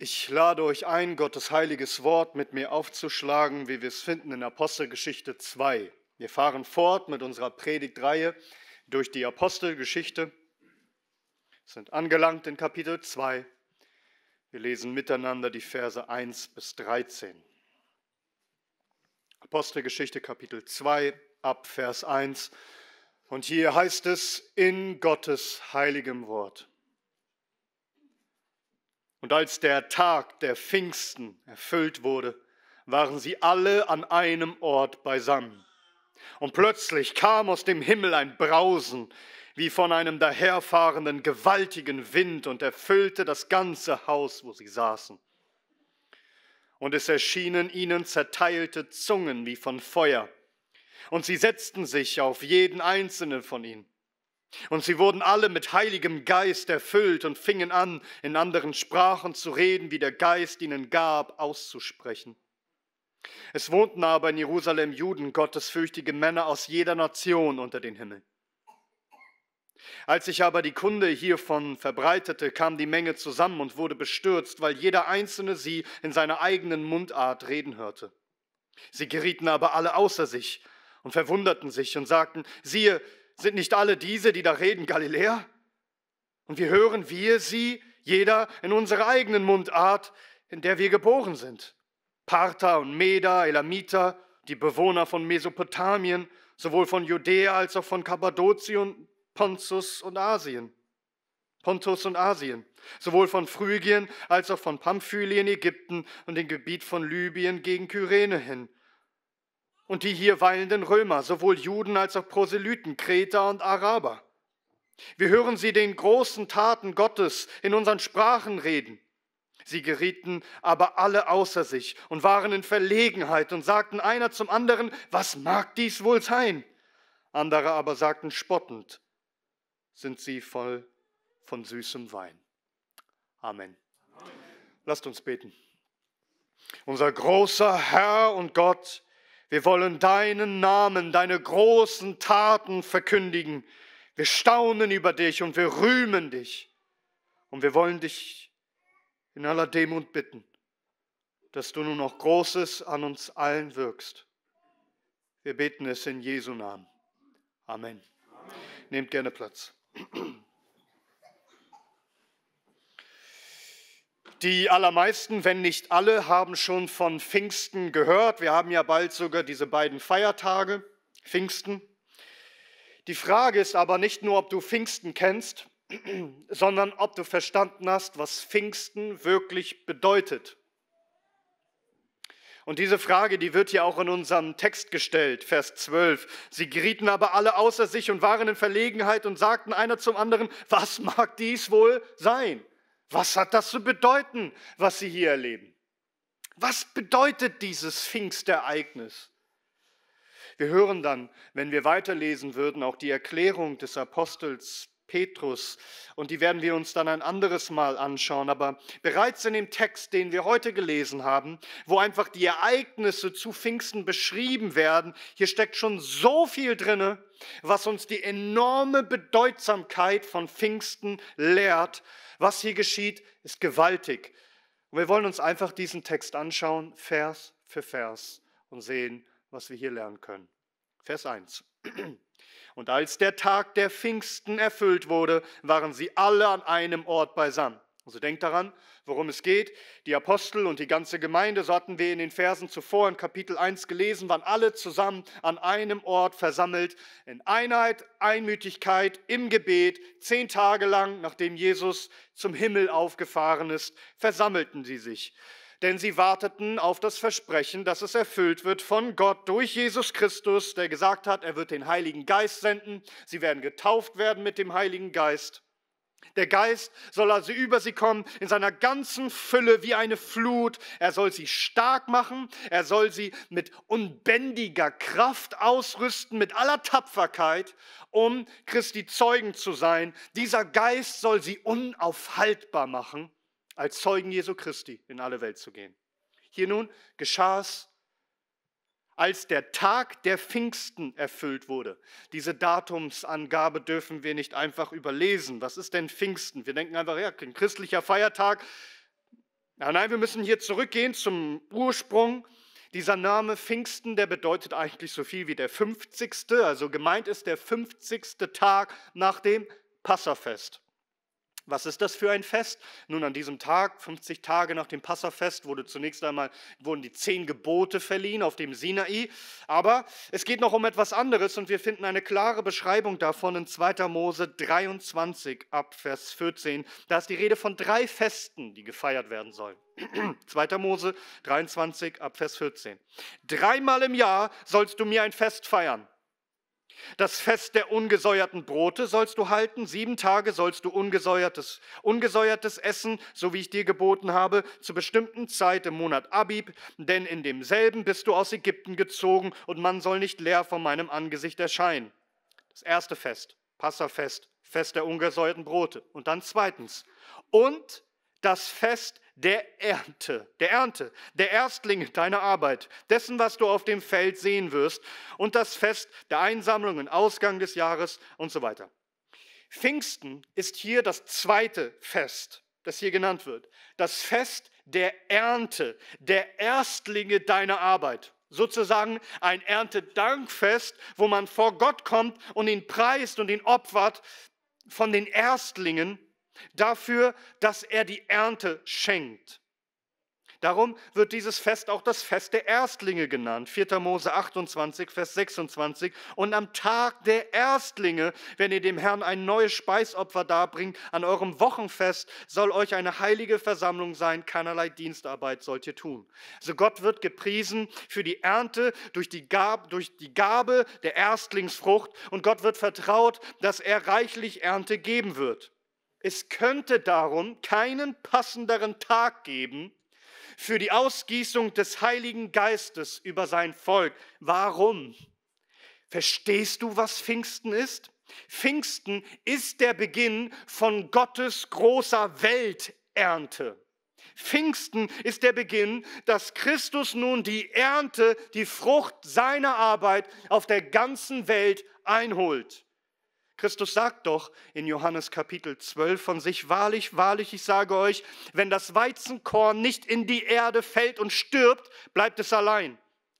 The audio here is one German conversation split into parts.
Ich lade euch ein, Gottes heiliges Wort mit mir aufzuschlagen, wie wir es finden in Apostelgeschichte 2. Wir fahren fort mit unserer Predigtreihe durch die Apostelgeschichte, sind angelangt in Kapitel 2. Wir lesen miteinander die Verse 1 bis 13. Apostelgeschichte Kapitel 2 ab Vers 1. Und hier heißt es in Gottes heiligem Wort. Und als der Tag der Pfingsten erfüllt wurde, waren sie alle an einem Ort beisammen. Und plötzlich kam aus dem Himmel ein Brausen, wie von einem daherfahrenden gewaltigen Wind, und erfüllte das ganze Haus, wo sie saßen. Und es erschienen ihnen zerteilte Zungen wie von Feuer, und sie setzten sich auf jeden einzelnen von ihnen. Und sie wurden alle mit heiligem Geist erfüllt und fingen an, in anderen Sprachen zu reden, wie der Geist ihnen gab, auszusprechen. Es wohnten aber in Jerusalem Juden, gottesfürchtige Männer aus jeder Nation unter den Himmel. Als sich aber die Kunde hiervon verbreitete, kam die Menge zusammen und wurde bestürzt, weil jeder Einzelne sie in seiner eigenen Mundart reden hörte. Sie gerieten aber alle außer sich und verwunderten sich und sagten, siehe, sind nicht alle diese, die da reden, Galiläer? Und wir hören wir sie, jeder in unserer eigenen Mundart, in der wir geboren sind. Parther und Meder, Elamiter, die Bewohner von Mesopotamien, sowohl von Judäa als auch von Kappadokien, Pontus und Asien. Pontus und Asien, sowohl von Phrygien als auch von Pamphylien, Ägypten und dem Gebiet von Libyen gegen Kyrene hin und die hier weilenden Römer, sowohl Juden als auch Proselyten, Kreter und Araber. Wir hören sie den großen Taten Gottes in unseren Sprachen reden. Sie gerieten aber alle außer sich und waren in Verlegenheit und sagten einer zum anderen, was mag dies wohl sein? Andere aber sagten spottend, sind sie voll von süßem Wein. Amen. Amen. Lasst uns beten. Unser großer Herr und Gott, wir wollen deinen Namen, deine großen Taten verkündigen. Wir staunen über dich und wir rühmen dich. Und wir wollen dich in aller Demut bitten, dass du nun noch Großes an uns allen wirkst. Wir beten es in Jesu Namen. Amen. Amen. Nehmt gerne Platz. Die allermeisten, wenn nicht alle, haben schon von Pfingsten gehört. Wir haben ja bald sogar diese beiden Feiertage, Pfingsten. Die Frage ist aber nicht nur, ob du Pfingsten kennst, sondern ob du verstanden hast, was Pfingsten wirklich bedeutet. Und diese Frage, die wird ja auch in unserem Text gestellt, Vers 12. Sie gerieten aber alle außer sich und waren in Verlegenheit und sagten einer zum anderen, was mag dies wohl sein? Was hat das zu bedeuten, was sie hier erleben? Was bedeutet dieses Pfingstereignis? Wir hören dann, wenn wir weiterlesen würden, auch die Erklärung des Apostels Petrus. Und die werden wir uns dann ein anderes Mal anschauen. Aber bereits in dem Text, den wir heute gelesen haben, wo einfach die Ereignisse zu Pfingsten beschrieben werden, hier steckt schon so viel drinne, was uns die enorme Bedeutsamkeit von Pfingsten lehrt was hier geschieht, ist gewaltig. Und wir wollen uns einfach diesen Text anschauen, Vers für Vers, und sehen, was wir hier lernen können. Vers 1. Und als der Tag der Pfingsten erfüllt wurde, waren sie alle an einem Ort beisammen. Also denkt daran, worum es geht. Die Apostel und die ganze Gemeinde, so hatten wir in den Versen zuvor in Kapitel 1 gelesen, waren alle zusammen an einem Ort versammelt, in Einheit, Einmütigkeit, im Gebet. Zehn Tage lang, nachdem Jesus zum Himmel aufgefahren ist, versammelten sie sich. Denn sie warteten auf das Versprechen, dass es erfüllt wird von Gott durch Jesus Christus, der gesagt hat, er wird den Heiligen Geist senden. Sie werden getauft werden mit dem Heiligen Geist. Der Geist soll also über sie kommen in seiner ganzen Fülle wie eine Flut. Er soll sie stark machen. Er soll sie mit unbändiger Kraft ausrüsten, mit aller Tapferkeit, um Christi Zeugen zu sein. Dieser Geist soll sie unaufhaltbar machen, als Zeugen Jesu Christi in alle Welt zu gehen. Hier nun geschah es als der Tag der Pfingsten erfüllt wurde. Diese Datumsangabe dürfen wir nicht einfach überlesen. Was ist denn Pfingsten? Wir denken einfach, ja, ein christlicher Feiertag. Ja, nein, wir müssen hier zurückgehen zum Ursprung. Dieser Name Pfingsten, der bedeutet eigentlich so viel wie der 50. Also gemeint ist der 50. Tag nach dem Passafest. Was ist das für ein Fest? Nun, an diesem Tag, 50 Tage nach dem Passafest, wurde zunächst einmal wurden die zehn Gebote verliehen auf dem Sinai. Aber es geht noch um etwas anderes und wir finden eine klare Beschreibung davon in 2. Mose 23 ab Vers 14. Da ist die Rede von drei Festen, die gefeiert werden sollen. 2. Mose 23 ab Vers 14. Dreimal im Jahr sollst du mir ein Fest feiern. Das Fest der ungesäuerten Brote sollst du halten. Sieben Tage sollst du ungesäuertes, ungesäuertes essen, so wie ich dir geboten habe, zur bestimmten Zeit im Monat Abib, denn in demselben bist du aus Ägypten gezogen und man soll nicht leer vor meinem Angesicht erscheinen. Das erste Fest, Passafest, Fest der ungesäuerten Brote. Und dann zweitens. Und das Fest der Ernte, der Ernte, der Erstlinge deiner Arbeit, dessen, was du auf dem Feld sehen wirst, und das Fest der Einsammlung und Ausgang des Jahres und so weiter. Pfingsten ist hier das zweite Fest, das hier genannt wird. Das Fest der Ernte, der Erstlinge deiner Arbeit. Sozusagen ein Erntedankfest, wo man vor Gott kommt und ihn preist und ihn opfert von den Erstlingen dafür, dass er die Ernte schenkt. Darum wird dieses Fest auch das Fest der Erstlinge genannt. 4. Mose 28, Vers 26. Und am Tag der Erstlinge, wenn ihr dem Herrn ein neues Speisopfer darbringt, an eurem Wochenfest soll euch eine heilige Versammlung sein, keinerlei Dienstarbeit sollt ihr tun. Also Gott wird gepriesen für die Ernte durch die, Gab, durch die Gabe der Erstlingsfrucht und Gott wird vertraut, dass er reichlich Ernte geben wird. Es könnte darum keinen passenderen Tag geben für die Ausgießung des Heiligen Geistes über sein Volk. Warum? Verstehst du, was Pfingsten ist? Pfingsten ist der Beginn von Gottes großer Welternte. Pfingsten ist der Beginn, dass Christus nun die Ernte, die Frucht seiner Arbeit auf der ganzen Welt einholt. Christus sagt doch in Johannes Kapitel 12 von sich, wahrlich, wahrlich, ich sage euch, wenn das Weizenkorn nicht in die Erde fällt und stirbt, bleibt es allein.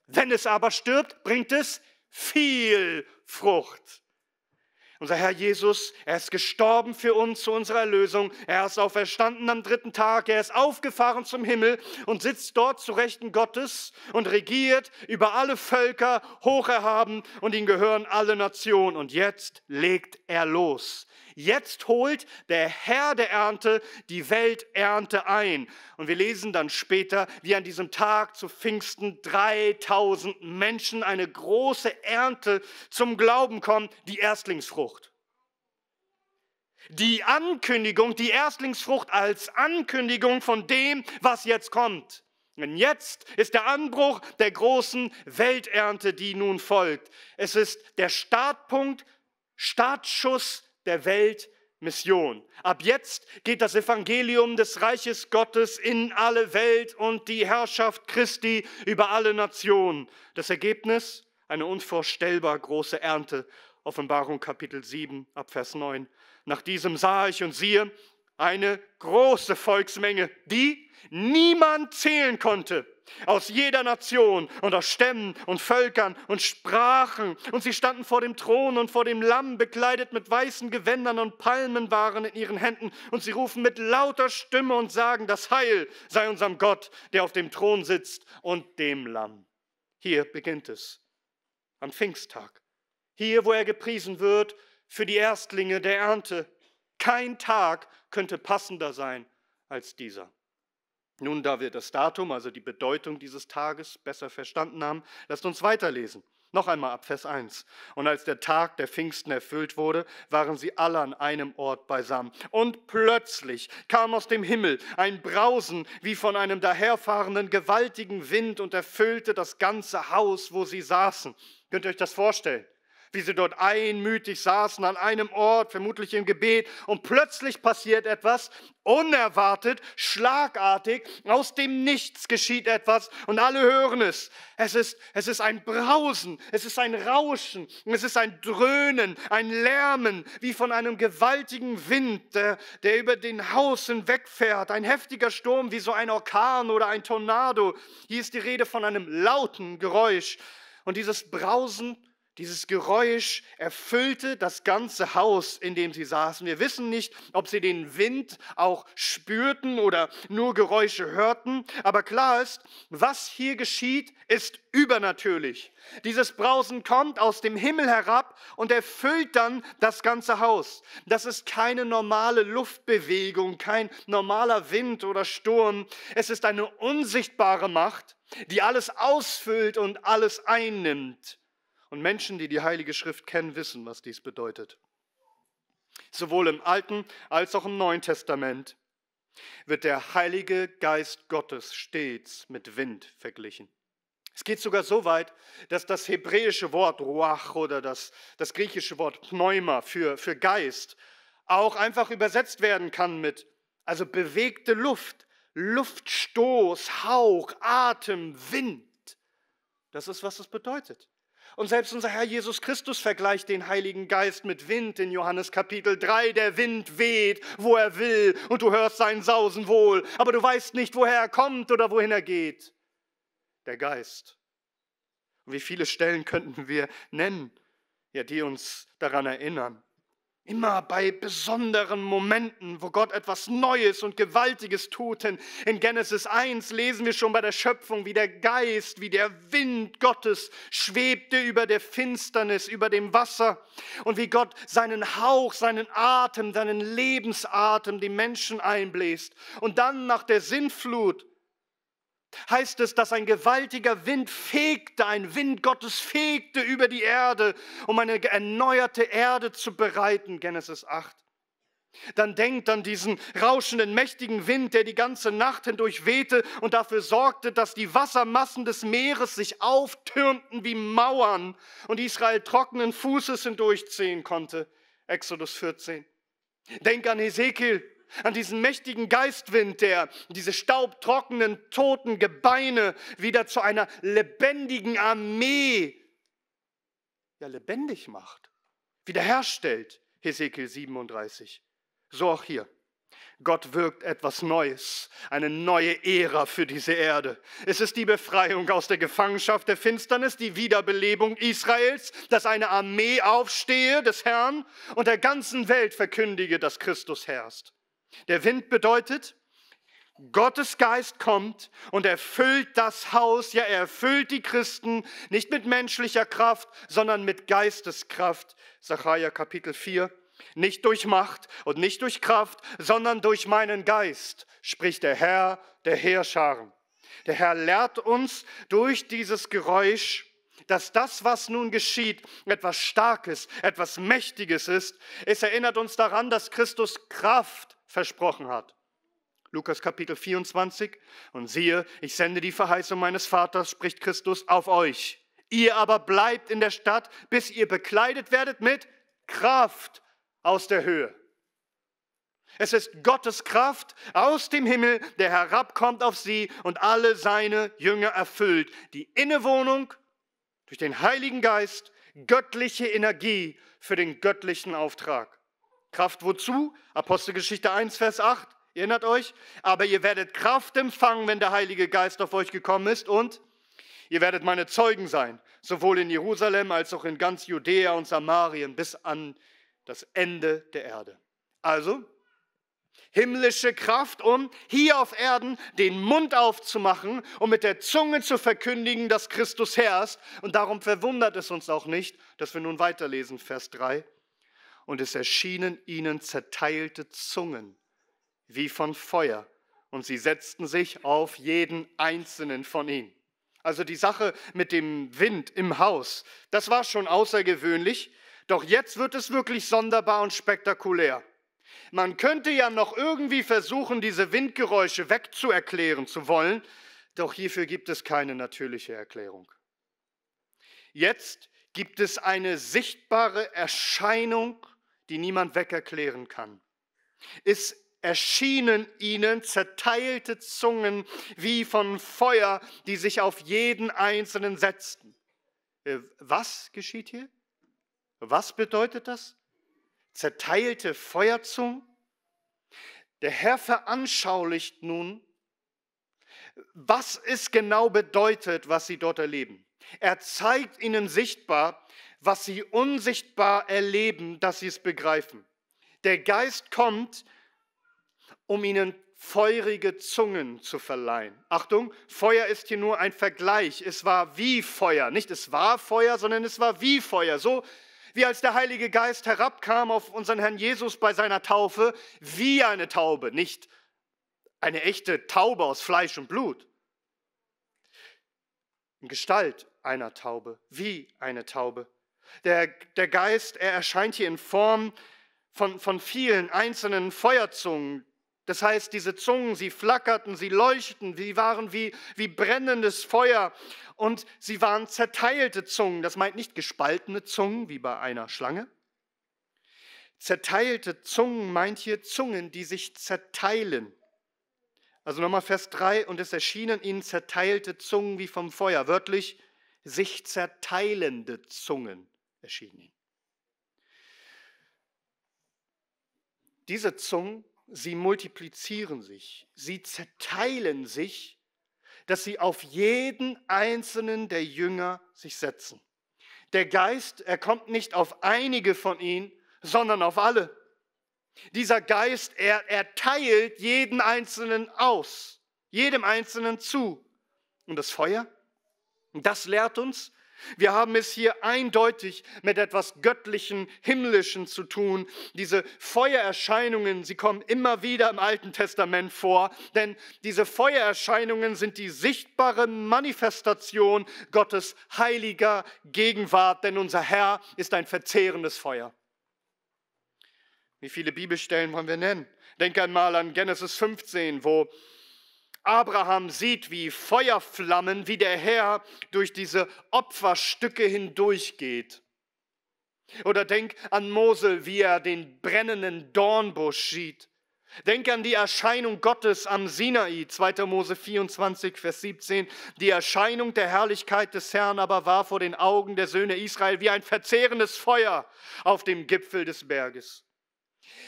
Wenn es aber stirbt, bringt es viel Frucht. Unser Herr Jesus, er ist gestorben für uns zu unserer Erlösung. Er ist auferstanden am dritten Tag. Er ist aufgefahren zum Himmel und sitzt dort zu Rechten Gottes und regiert über alle Völker hoch erhaben und ihm gehören alle Nationen. Und jetzt legt er los. Jetzt holt der Herr der Ernte die Welternte ein. Und wir lesen dann später, wie an diesem Tag zu Pfingsten 3000 Menschen eine große Ernte zum Glauben kommen, die Erstlingsfrucht. Die Ankündigung, die Erstlingsfrucht als Ankündigung von dem, was jetzt kommt. Und jetzt ist der Anbruch der großen Welternte, die nun folgt. Es ist der Startpunkt, Startschuss der Weltmission. Ab jetzt geht das Evangelium des Reiches Gottes in alle Welt und die Herrschaft Christi über alle Nationen. Das Ergebnis? Eine unvorstellbar große Ernte. Offenbarung Kapitel 7 ab Vers 9. Nach diesem sah ich und siehe eine große Volksmenge, die niemand zählen konnte aus jeder Nation und aus Stämmen und Völkern und Sprachen. Und sie standen vor dem Thron und vor dem Lamm, bekleidet mit weißen Gewändern und Palmen waren in ihren Händen. Und sie rufen mit lauter Stimme und sagen, das Heil sei unserem Gott, der auf dem Thron sitzt und dem Lamm. Hier beginnt es, am Pfingsttag. Hier, wo er gepriesen wird für die Erstlinge der Ernte. Kein Tag könnte passender sein als dieser. Nun, da wir das Datum, also die Bedeutung dieses Tages besser verstanden haben, lasst uns weiterlesen. Noch einmal ab Vers 1. Und als der Tag der Pfingsten erfüllt wurde, waren sie alle an einem Ort beisammen. Und plötzlich kam aus dem Himmel ein Brausen wie von einem daherfahrenden gewaltigen Wind und erfüllte das ganze Haus, wo sie saßen. Könnt ihr euch das vorstellen? Wie sie dort einmütig saßen an einem Ort, vermutlich im Gebet, und plötzlich passiert etwas, unerwartet, schlagartig, aus dem Nichts geschieht etwas und alle hören es. Es ist, es ist ein Brausen, es ist ein Rauschen, es ist ein Dröhnen, ein Lärmen, wie von einem gewaltigen Wind, der, der über den Haus hinwegfährt, ein heftiger Sturm, wie so ein Orkan oder ein Tornado. Hier ist die Rede von einem lauten Geräusch. Und dieses Brausen dieses Geräusch erfüllte das ganze Haus, in dem sie saßen. Wir wissen nicht, ob sie den Wind auch spürten oder nur Geräusche hörten, aber klar ist, was hier geschieht, ist übernatürlich. Dieses Brausen kommt aus dem Himmel herab und erfüllt dann das ganze Haus. Das ist keine normale Luftbewegung, kein normaler Wind oder Sturm. Es ist eine unsichtbare Macht, die alles ausfüllt und alles einnimmt. Und Menschen, die die Heilige Schrift kennen, wissen, was dies bedeutet. Sowohl im Alten als auch im Neuen Testament wird der Heilige Geist Gottes stets mit Wind verglichen. Es geht sogar so weit, dass das hebräische Wort Ruach oder das, das griechische Wort Pneuma für, für Geist auch einfach übersetzt werden kann mit, also bewegte Luft, Luftstoß, Hauch, Atem, Wind. Das ist, was es bedeutet. Und selbst unser Herr Jesus Christus vergleicht den Heiligen Geist mit Wind in Johannes Kapitel 3. Der Wind weht, wo er will, und du hörst seinen Sausen wohl, aber du weißt nicht, woher er kommt oder wohin er geht. Der Geist. Und wie viele Stellen könnten wir nennen, ja, die uns daran erinnern? Immer bei besonderen Momenten, wo Gott etwas Neues und Gewaltiges tut. In, Genesis 1 lesen wir schon bei der Schöpfung, wie der Geist, wie der Wind Gottes schwebte über der Finsternis, über dem Wasser und wie Gott seinen Hauch, seinen Atem, seinen Lebensatem die Menschen einbläst. Und dann nach der Sintflut heißt es, dass ein gewaltiger Wind fegte, ein Wind Gottes fegte über die Erde, um eine erneuerte Erde zu bereiten, Genesis 8. Dann denkt an diesen rauschenden, mächtigen Wind, der die ganze Nacht hindurch wehte und dafür sorgte, dass die Wassermassen des Meeres sich auftürmten wie Mauern und Israel trockenen Fußes hindurchziehen konnte. Exodus 14. Denk an Ezekiel, an diesen mächtigen Geistwind, der diese staubtrockenen, toten Gebeine wieder zu einer lebendigen Armee ja, lebendig macht, wiederherstellt. Hesekiel 37. So auch hier. Gott wirkt etwas Neues, eine neue Ära für diese Erde. Es ist die Befreiung aus der Gefangenschaft der Finsternis, die Wiederbelebung Israels, dass eine Armee aufstehe des Herrn und der ganzen Welt verkündige, dass Christus herrscht. Der Wind bedeutet, Gottes Geist kommt und erfüllt das Haus, ja, er erfüllt die Christen nicht mit menschlicher Kraft, sondern mit Geisteskraft. Sacharja Kapitel 4. Nicht durch Macht und nicht durch Kraft, sondern durch meinen Geist, spricht der Herr der Heerscharen. Der Herr lehrt uns durch dieses Geräusch, dass das, was nun geschieht, etwas Starkes, etwas Mächtiges ist. Es erinnert uns daran, dass Christus Kraft versprochen hat. Lukas Kapitel 24. Und siehe, ich sende die Verheißung meines Vaters, spricht Christus, auf euch. Ihr aber bleibt in der Stadt, bis ihr bekleidet werdet mit Kraft aus der Höhe. Es ist Gottes Kraft aus dem Himmel, der herabkommt auf sie und alle seine Jünger erfüllt. Die Innewohnung durch den Heiligen Geist, göttliche Energie für den göttlichen Auftrag. Kraft wozu? Apostelgeschichte 1, Vers 8. Ihr erinnert euch? Aber ihr werdet Kraft empfangen, wenn der Heilige Geist auf euch gekommen ist und ihr werdet meine Zeugen sein, sowohl in Jerusalem als auch in ganz Judäa und Samarien bis an das Ende der Erde. Also, himmlische Kraft, um hier auf Erden den Mund aufzumachen und mit der Zunge zu verkündigen, dass Christus herrscht. Und darum verwundert es uns auch nicht, dass wir nun weiterlesen, Vers 3 und es erschienen ihnen zerteilte Zungen wie von Feuer, und sie setzten sich auf jeden einzelnen von ihnen. Also die Sache mit dem Wind im Haus, das war schon außergewöhnlich, doch jetzt wird es wirklich sonderbar und spektakulär. Man könnte ja noch irgendwie versuchen, diese Windgeräusche wegzuerklären zu wollen, doch hierfür gibt es keine natürliche Erklärung. Jetzt gibt es eine sichtbare Erscheinung, die niemand wegerklären kann. Es erschienen ihnen zerteilte Zungen wie von Feuer, die sich auf jeden einzelnen setzten. Äh, was geschieht hier? Was bedeutet das? Zerteilte Feuerzungen? Der Herr veranschaulicht nun, was es genau bedeutet, was sie dort erleben. Er zeigt ihnen sichtbar, was sie unsichtbar erleben, dass sie es begreifen. Der Geist kommt, um ihnen feurige Zungen zu verleihen. Achtung, Feuer ist hier nur ein Vergleich. Es war wie Feuer. Nicht es war Feuer, sondern es war wie Feuer. So wie als der Heilige Geist herabkam auf unseren Herrn Jesus bei seiner Taufe, wie eine Taube, nicht eine echte Taube aus Fleisch und Blut. In Gestalt einer Taube, wie eine Taube. Der, der Geist, er erscheint hier in Form von, von vielen einzelnen Feuerzungen. Das heißt, diese Zungen, sie flackerten, sie leuchteten, sie waren wie, wie brennendes Feuer und sie waren zerteilte Zungen. Das meint nicht gespaltene Zungen wie bei einer Schlange. Zerteilte Zungen meint hier Zungen, die sich zerteilen. Also nochmal Vers 3, und es erschienen ihnen zerteilte Zungen wie vom Feuer. Wörtlich, sich zerteilende Zungen erschienen. Diese Zungen, sie multiplizieren sich, sie zerteilen sich, dass sie auf jeden einzelnen der Jünger sich setzen. Der Geist, er kommt nicht auf einige von ihnen, sondern auf alle. Dieser Geist, er, er teilt jeden Einzelnen aus, jedem Einzelnen zu. Und das Feuer, das lehrt uns, wir haben es hier eindeutig mit etwas Göttlichen, Himmlischen zu tun. Diese Feuererscheinungen, sie kommen immer wieder im Alten Testament vor, denn diese Feuererscheinungen sind die sichtbare Manifestation Gottes heiliger Gegenwart, denn unser Herr ist ein verzehrendes Feuer. Wie viele Bibelstellen wollen wir nennen? Denk einmal an Genesis 15, wo Abraham sieht, wie Feuerflammen, wie der Herr durch diese Opferstücke hindurchgeht. Oder denk an Mose, wie er den brennenden Dornbusch sieht. Denk an die Erscheinung Gottes am Sinai, 2. Mose 24, Vers 17. Die Erscheinung der Herrlichkeit des Herrn aber war vor den Augen der Söhne Israel wie ein verzehrendes Feuer auf dem Gipfel des Berges.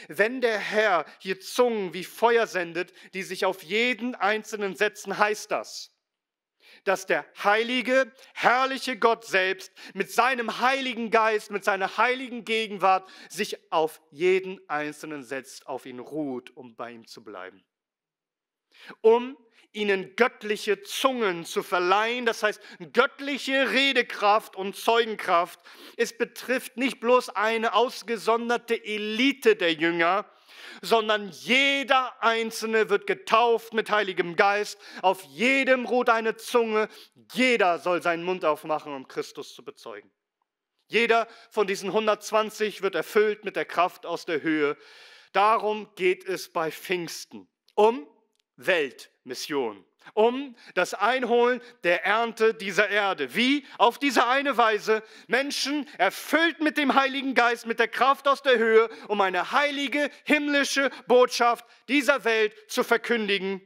Wenn der Herr hier Zungen wie Feuer sendet, die sich auf jeden einzelnen setzen, heißt das, dass der heilige, herrliche Gott selbst mit seinem heiligen Geist, mit seiner heiligen Gegenwart sich auf jeden einzelnen setzt, auf ihn ruht, um bei ihm zu bleiben. Um ihnen göttliche Zungen zu verleihen, das heißt göttliche Redekraft und Zeugenkraft. Es betrifft nicht bloß eine ausgesonderte Elite der Jünger, sondern jeder Einzelne wird getauft mit Heiligem Geist. Auf jedem ruht eine Zunge. Jeder soll seinen Mund aufmachen, um Christus zu bezeugen. Jeder von diesen 120 wird erfüllt mit der Kraft aus der Höhe. Darum geht es bei Pfingsten. Um Weltmission, um das Einholen der Ernte dieser Erde. Wie? Auf diese eine Weise Menschen erfüllt mit dem Heiligen Geist, mit der Kraft aus der Höhe, um eine heilige himmlische Botschaft dieser Welt zu verkündigen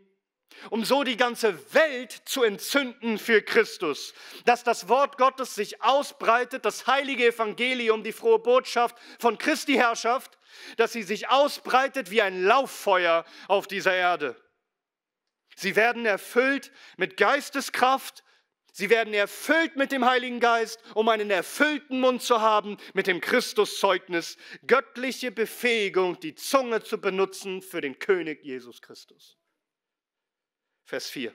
um so die ganze Welt zu entzünden für Christus, dass das Wort Gottes sich ausbreitet, das heilige Evangelium, die frohe Botschaft von Christi Herrschaft, dass sie sich ausbreitet wie ein Lauffeuer auf dieser Erde. Sie werden erfüllt mit Geisteskraft. Sie werden erfüllt mit dem Heiligen Geist, um einen erfüllten Mund zu haben mit dem Christuszeugnis, göttliche Befähigung, die Zunge zu benutzen für den König Jesus Christus. Vers 4.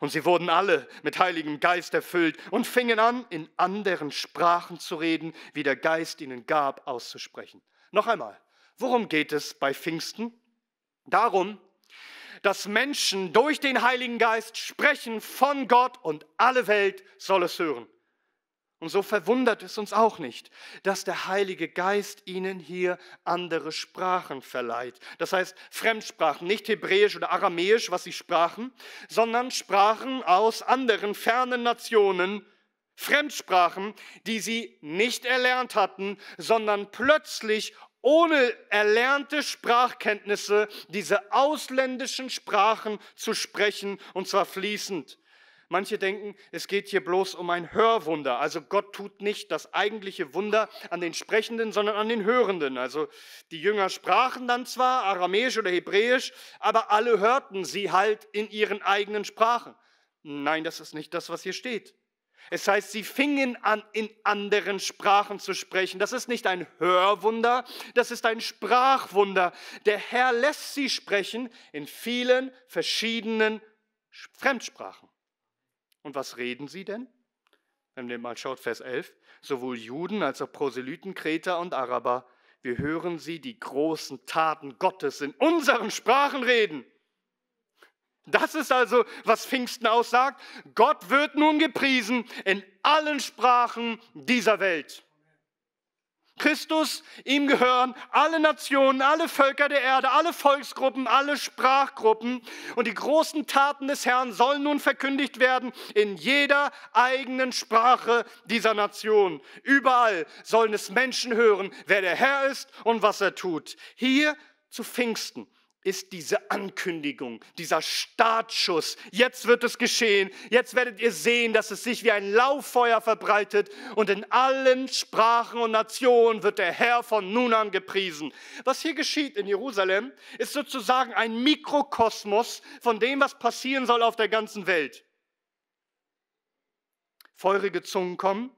Und sie wurden alle mit Heiligem Geist erfüllt und fingen an, in anderen Sprachen zu reden, wie der Geist ihnen gab, auszusprechen. Noch einmal, worum geht es bei Pfingsten? Darum, dass Menschen durch den Heiligen Geist sprechen von Gott und alle Welt soll es hören. Und so verwundert es uns auch nicht, dass der Heilige Geist ihnen hier andere Sprachen verleiht. Das heißt Fremdsprachen, nicht Hebräisch oder Aramäisch, was sie sprachen, sondern Sprachen aus anderen fernen Nationen, Fremdsprachen, die sie nicht erlernt hatten, sondern plötzlich ohne erlernte Sprachkenntnisse diese ausländischen Sprachen zu sprechen, und zwar fließend. Manche denken, es geht hier bloß um ein Hörwunder. Also Gott tut nicht das eigentliche Wunder an den Sprechenden, sondern an den Hörenden. Also die Jünger sprachen dann zwar Aramäisch oder Hebräisch, aber alle hörten sie halt in ihren eigenen Sprachen. Nein, das ist nicht das, was hier steht. Es heißt, sie fingen an, in anderen Sprachen zu sprechen. Das ist nicht ein Hörwunder, das ist ein Sprachwunder. Der Herr lässt sie sprechen in vielen verschiedenen Fremdsprachen. Und was reden sie denn? Wenn ihr mal schaut, Vers 11, sowohl Juden als auch Proselyten, Kreter und Araber, wir hören sie die großen Taten Gottes in unseren Sprachen reden. Das ist also, was Pfingsten aussagt. Gott wird nun gepriesen in allen Sprachen dieser Welt. Christus, ihm gehören alle Nationen, alle Völker der Erde, alle Volksgruppen, alle Sprachgruppen. Und die großen Taten des Herrn sollen nun verkündigt werden in jeder eigenen Sprache dieser Nation. Überall sollen es Menschen hören, wer der Herr ist und was er tut. Hier zu Pfingsten ist diese Ankündigung, dieser Startschuss. Jetzt wird es geschehen. Jetzt werdet ihr sehen, dass es sich wie ein Lauffeuer verbreitet und in allen Sprachen und Nationen wird der Herr von nun an gepriesen. Was hier geschieht in Jerusalem, ist sozusagen ein Mikrokosmos von dem, was passieren soll auf der ganzen Welt. Feurige Zungen kommen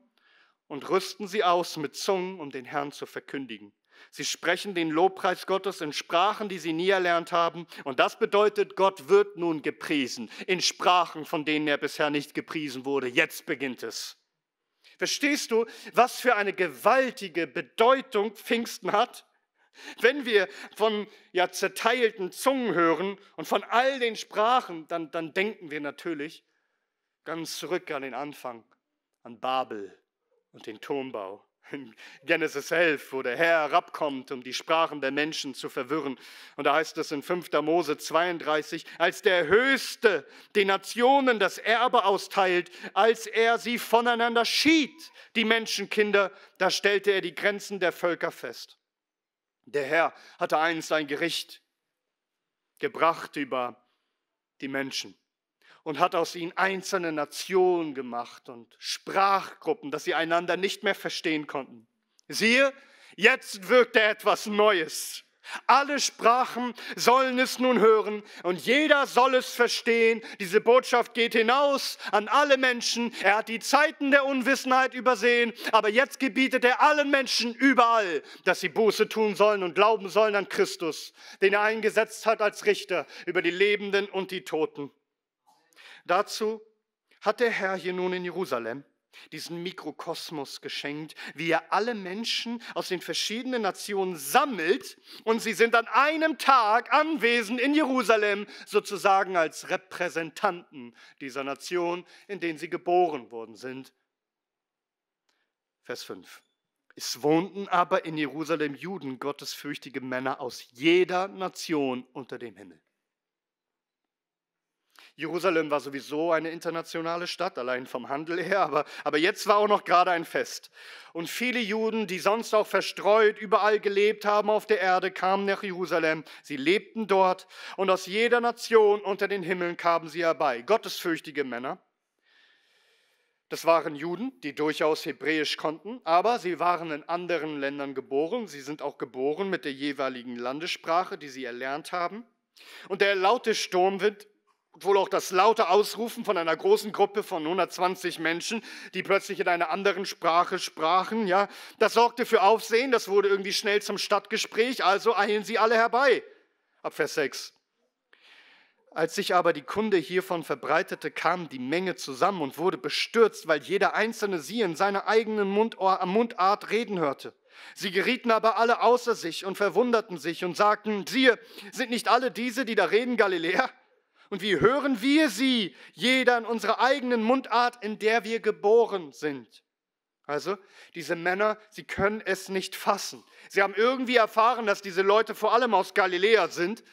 und rüsten sie aus mit Zungen, um den Herrn zu verkündigen. Sie sprechen den Lobpreis Gottes in Sprachen, die sie nie erlernt haben. Und das bedeutet, Gott wird nun gepriesen in Sprachen, von denen er bisher nicht gepriesen wurde. Jetzt beginnt es. Verstehst du, was für eine gewaltige Bedeutung Pfingsten hat? Wenn wir von ja, zerteilten Zungen hören und von all den Sprachen, dann, dann denken wir natürlich ganz zurück an den Anfang, an Babel und den Turmbau in Genesis 11, wo der Herr herabkommt, um die Sprachen der Menschen zu verwirren. Und da heißt es in 5. Mose 32, als der Höchste den Nationen das Erbe austeilt, als er sie voneinander schied, die Menschenkinder, da stellte er die Grenzen der Völker fest. Der Herr hatte einst ein Gericht gebracht über die Menschen und hat aus ihnen einzelne Nationen gemacht und Sprachgruppen, dass sie einander nicht mehr verstehen konnten. Siehe, jetzt wirkt er etwas Neues. Alle Sprachen sollen es nun hören und jeder soll es verstehen. Diese Botschaft geht hinaus an alle Menschen. Er hat die Zeiten der Unwissenheit übersehen, aber jetzt gebietet er allen Menschen überall, dass sie Buße tun sollen und glauben sollen an Christus, den er eingesetzt hat als Richter über die Lebenden und die Toten. Dazu hat der Herr hier nun in Jerusalem diesen Mikrokosmos geschenkt, wie er alle Menschen aus den verschiedenen Nationen sammelt und sie sind an einem Tag anwesend in Jerusalem, sozusagen als Repräsentanten dieser Nation, in denen sie geboren worden sind. Vers 5. Es wohnten aber in Jerusalem Juden, gottesfürchtige Männer aus jeder Nation unter dem Himmel. Jerusalem war sowieso eine internationale Stadt, allein vom Handel her, aber, aber jetzt war auch noch gerade ein Fest. Und viele Juden, die sonst auch verstreut überall gelebt haben auf der Erde, kamen nach Jerusalem. Sie lebten dort und aus jeder Nation unter den Himmeln kamen sie herbei. Gottesfürchtige Männer. Das waren Juden, die durchaus Hebräisch konnten, aber sie waren in anderen Ländern geboren. Sie sind auch geboren mit der jeweiligen Landessprache, die sie erlernt haben. Und der laute Sturmwind wohl auch das laute Ausrufen von einer großen Gruppe von 120 Menschen, die plötzlich in einer anderen Sprache sprachen, ja, das sorgte für Aufsehen, das wurde irgendwie schnell zum Stadtgespräch, also eilen sie alle herbei. Ab Vers 6. Als sich aber die Kunde hiervon verbreitete, kam die Menge zusammen und wurde bestürzt, weil jeder einzelne sie in seiner eigenen Mundart reden hörte. Sie gerieten aber alle außer sich und verwunderten sich und sagten, siehe, sind nicht alle diese, die da reden, Galiläer? Und wie hören wir sie? Jeder in unserer eigenen Mundart, in der wir geboren sind. Also, diese Männer, sie können es nicht fassen. Sie haben irgendwie erfahren, dass diese Leute vor allem aus Galiläa sind.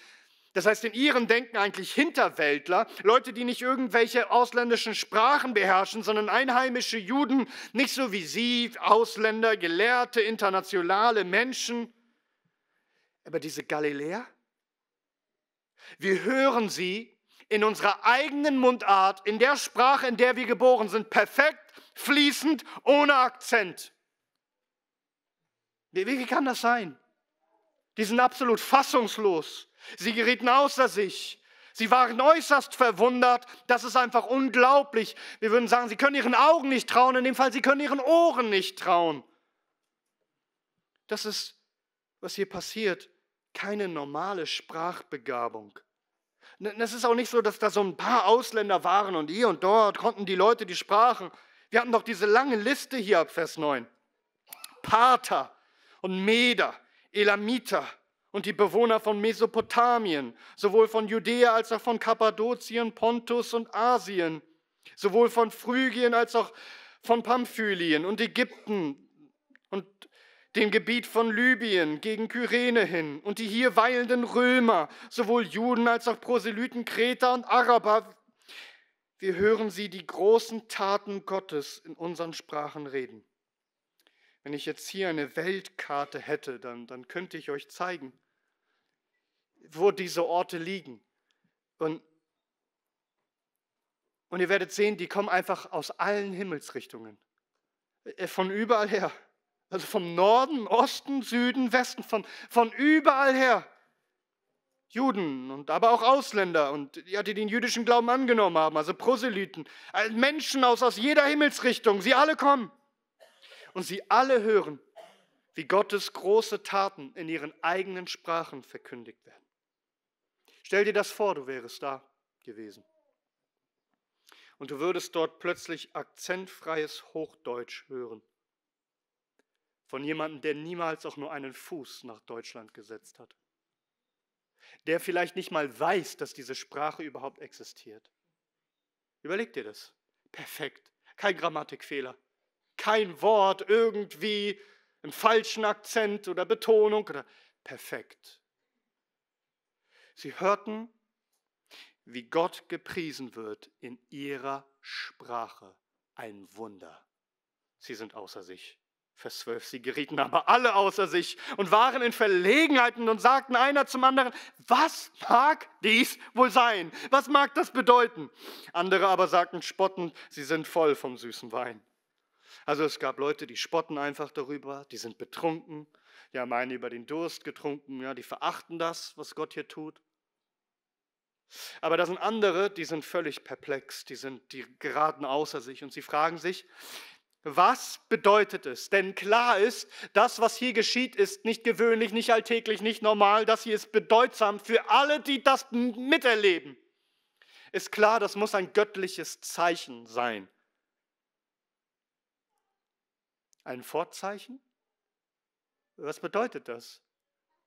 Das heißt, in ihren Denken eigentlich Hinterwäldler, Leute, die nicht irgendwelche ausländischen Sprachen beherrschen, sondern einheimische Juden, nicht so wie sie, Ausländer, Gelehrte, internationale Menschen. Aber diese Galiläer, wir hören sie in unserer eigenen Mundart, in der Sprache, in der wir geboren sind, perfekt, fließend, ohne Akzent. Wie, wie kann das sein? Die sind absolut fassungslos. Sie gerieten außer sich. Sie waren äußerst verwundert. Das ist einfach unglaublich. Wir würden sagen, sie können ihren Augen nicht trauen. In dem Fall, sie können ihren Ohren nicht trauen. Das ist, was hier passiert, keine normale Sprachbegabung. Es ist auch nicht so, dass da so ein paar Ausländer waren und hier und dort konnten die Leute die Sprachen. Wir hatten doch diese lange Liste hier ab Vers 9. Parther und Meder, Elamiter und die Bewohner von Mesopotamien, sowohl von Judäa als auch von Kappadokien, Pontus und Asien, sowohl von Phrygien als auch von Pamphylien und Ägypten dem Gebiet von Libyen gegen Kyrene hin und die hier weilenden Römer, sowohl Juden als auch Proselyten, Kreter und Araber. Wir hören sie die großen Taten Gottes in unseren Sprachen reden. Wenn ich jetzt hier eine Weltkarte hätte, dann, dann könnte ich euch zeigen, wo diese Orte liegen. Und, und ihr werdet sehen, die kommen einfach aus allen Himmelsrichtungen, äh, von überall her. Also vom Norden, Osten, Süden, Westen, von, von überall her. Juden und aber auch Ausländer und ja, die den jüdischen Glauben angenommen haben, also Proselyten, äh, Menschen aus, aus jeder Himmelsrichtung, sie alle kommen. Und sie alle hören, wie Gottes große Taten in ihren eigenen Sprachen verkündigt werden. Stell dir das vor, du wärst da gewesen. Und du würdest dort plötzlich akzentfreies Hochdeutsch hören von jemandem, der niemals auch nur einen Fuß nach Deutschland gesetzt hat. Der vielleicht nicht mal weiß, dass diese Sprache überhaupt existiert. Überleg dir das. Perfekt. Kein Grammatikfehler. Kein Wort irgendwie im falschen Akzent oder Betonung oder perfekt. Sie hörten, wie Gott gepriesen wird in ihrer Sprache. Ein Wunder. Sie sind außer sich. Vers 12, sie gerieten aber alle außer sich und waren in Verlegenheiten und sagten einer zum anderen, was mag dies wohl sein? Was mag das bedeuten? Andere aber sagten spottend, sie sind voll vom süßen Wein. Also es gab Leute, die spotten einfach darüber, die sind betrunken, die haben einen über den Durst getrunken, ja, die verachten das, was Gott hier tut. Aber da sind andere, die sind völlig perplex, die, sind, die geraten außer sich und sie fragen sich, was bedeutet es? Denn klar ist, das, was hier geschieht, ist nicht gewöhnlich, nicht alltäglich, nicht normal. Das hier ist bedeutsam für alle, die das miterleben. Ist klar, das muss ein göttliches Zeichen sein. Ein Vorzeichen? Was bedeutet das?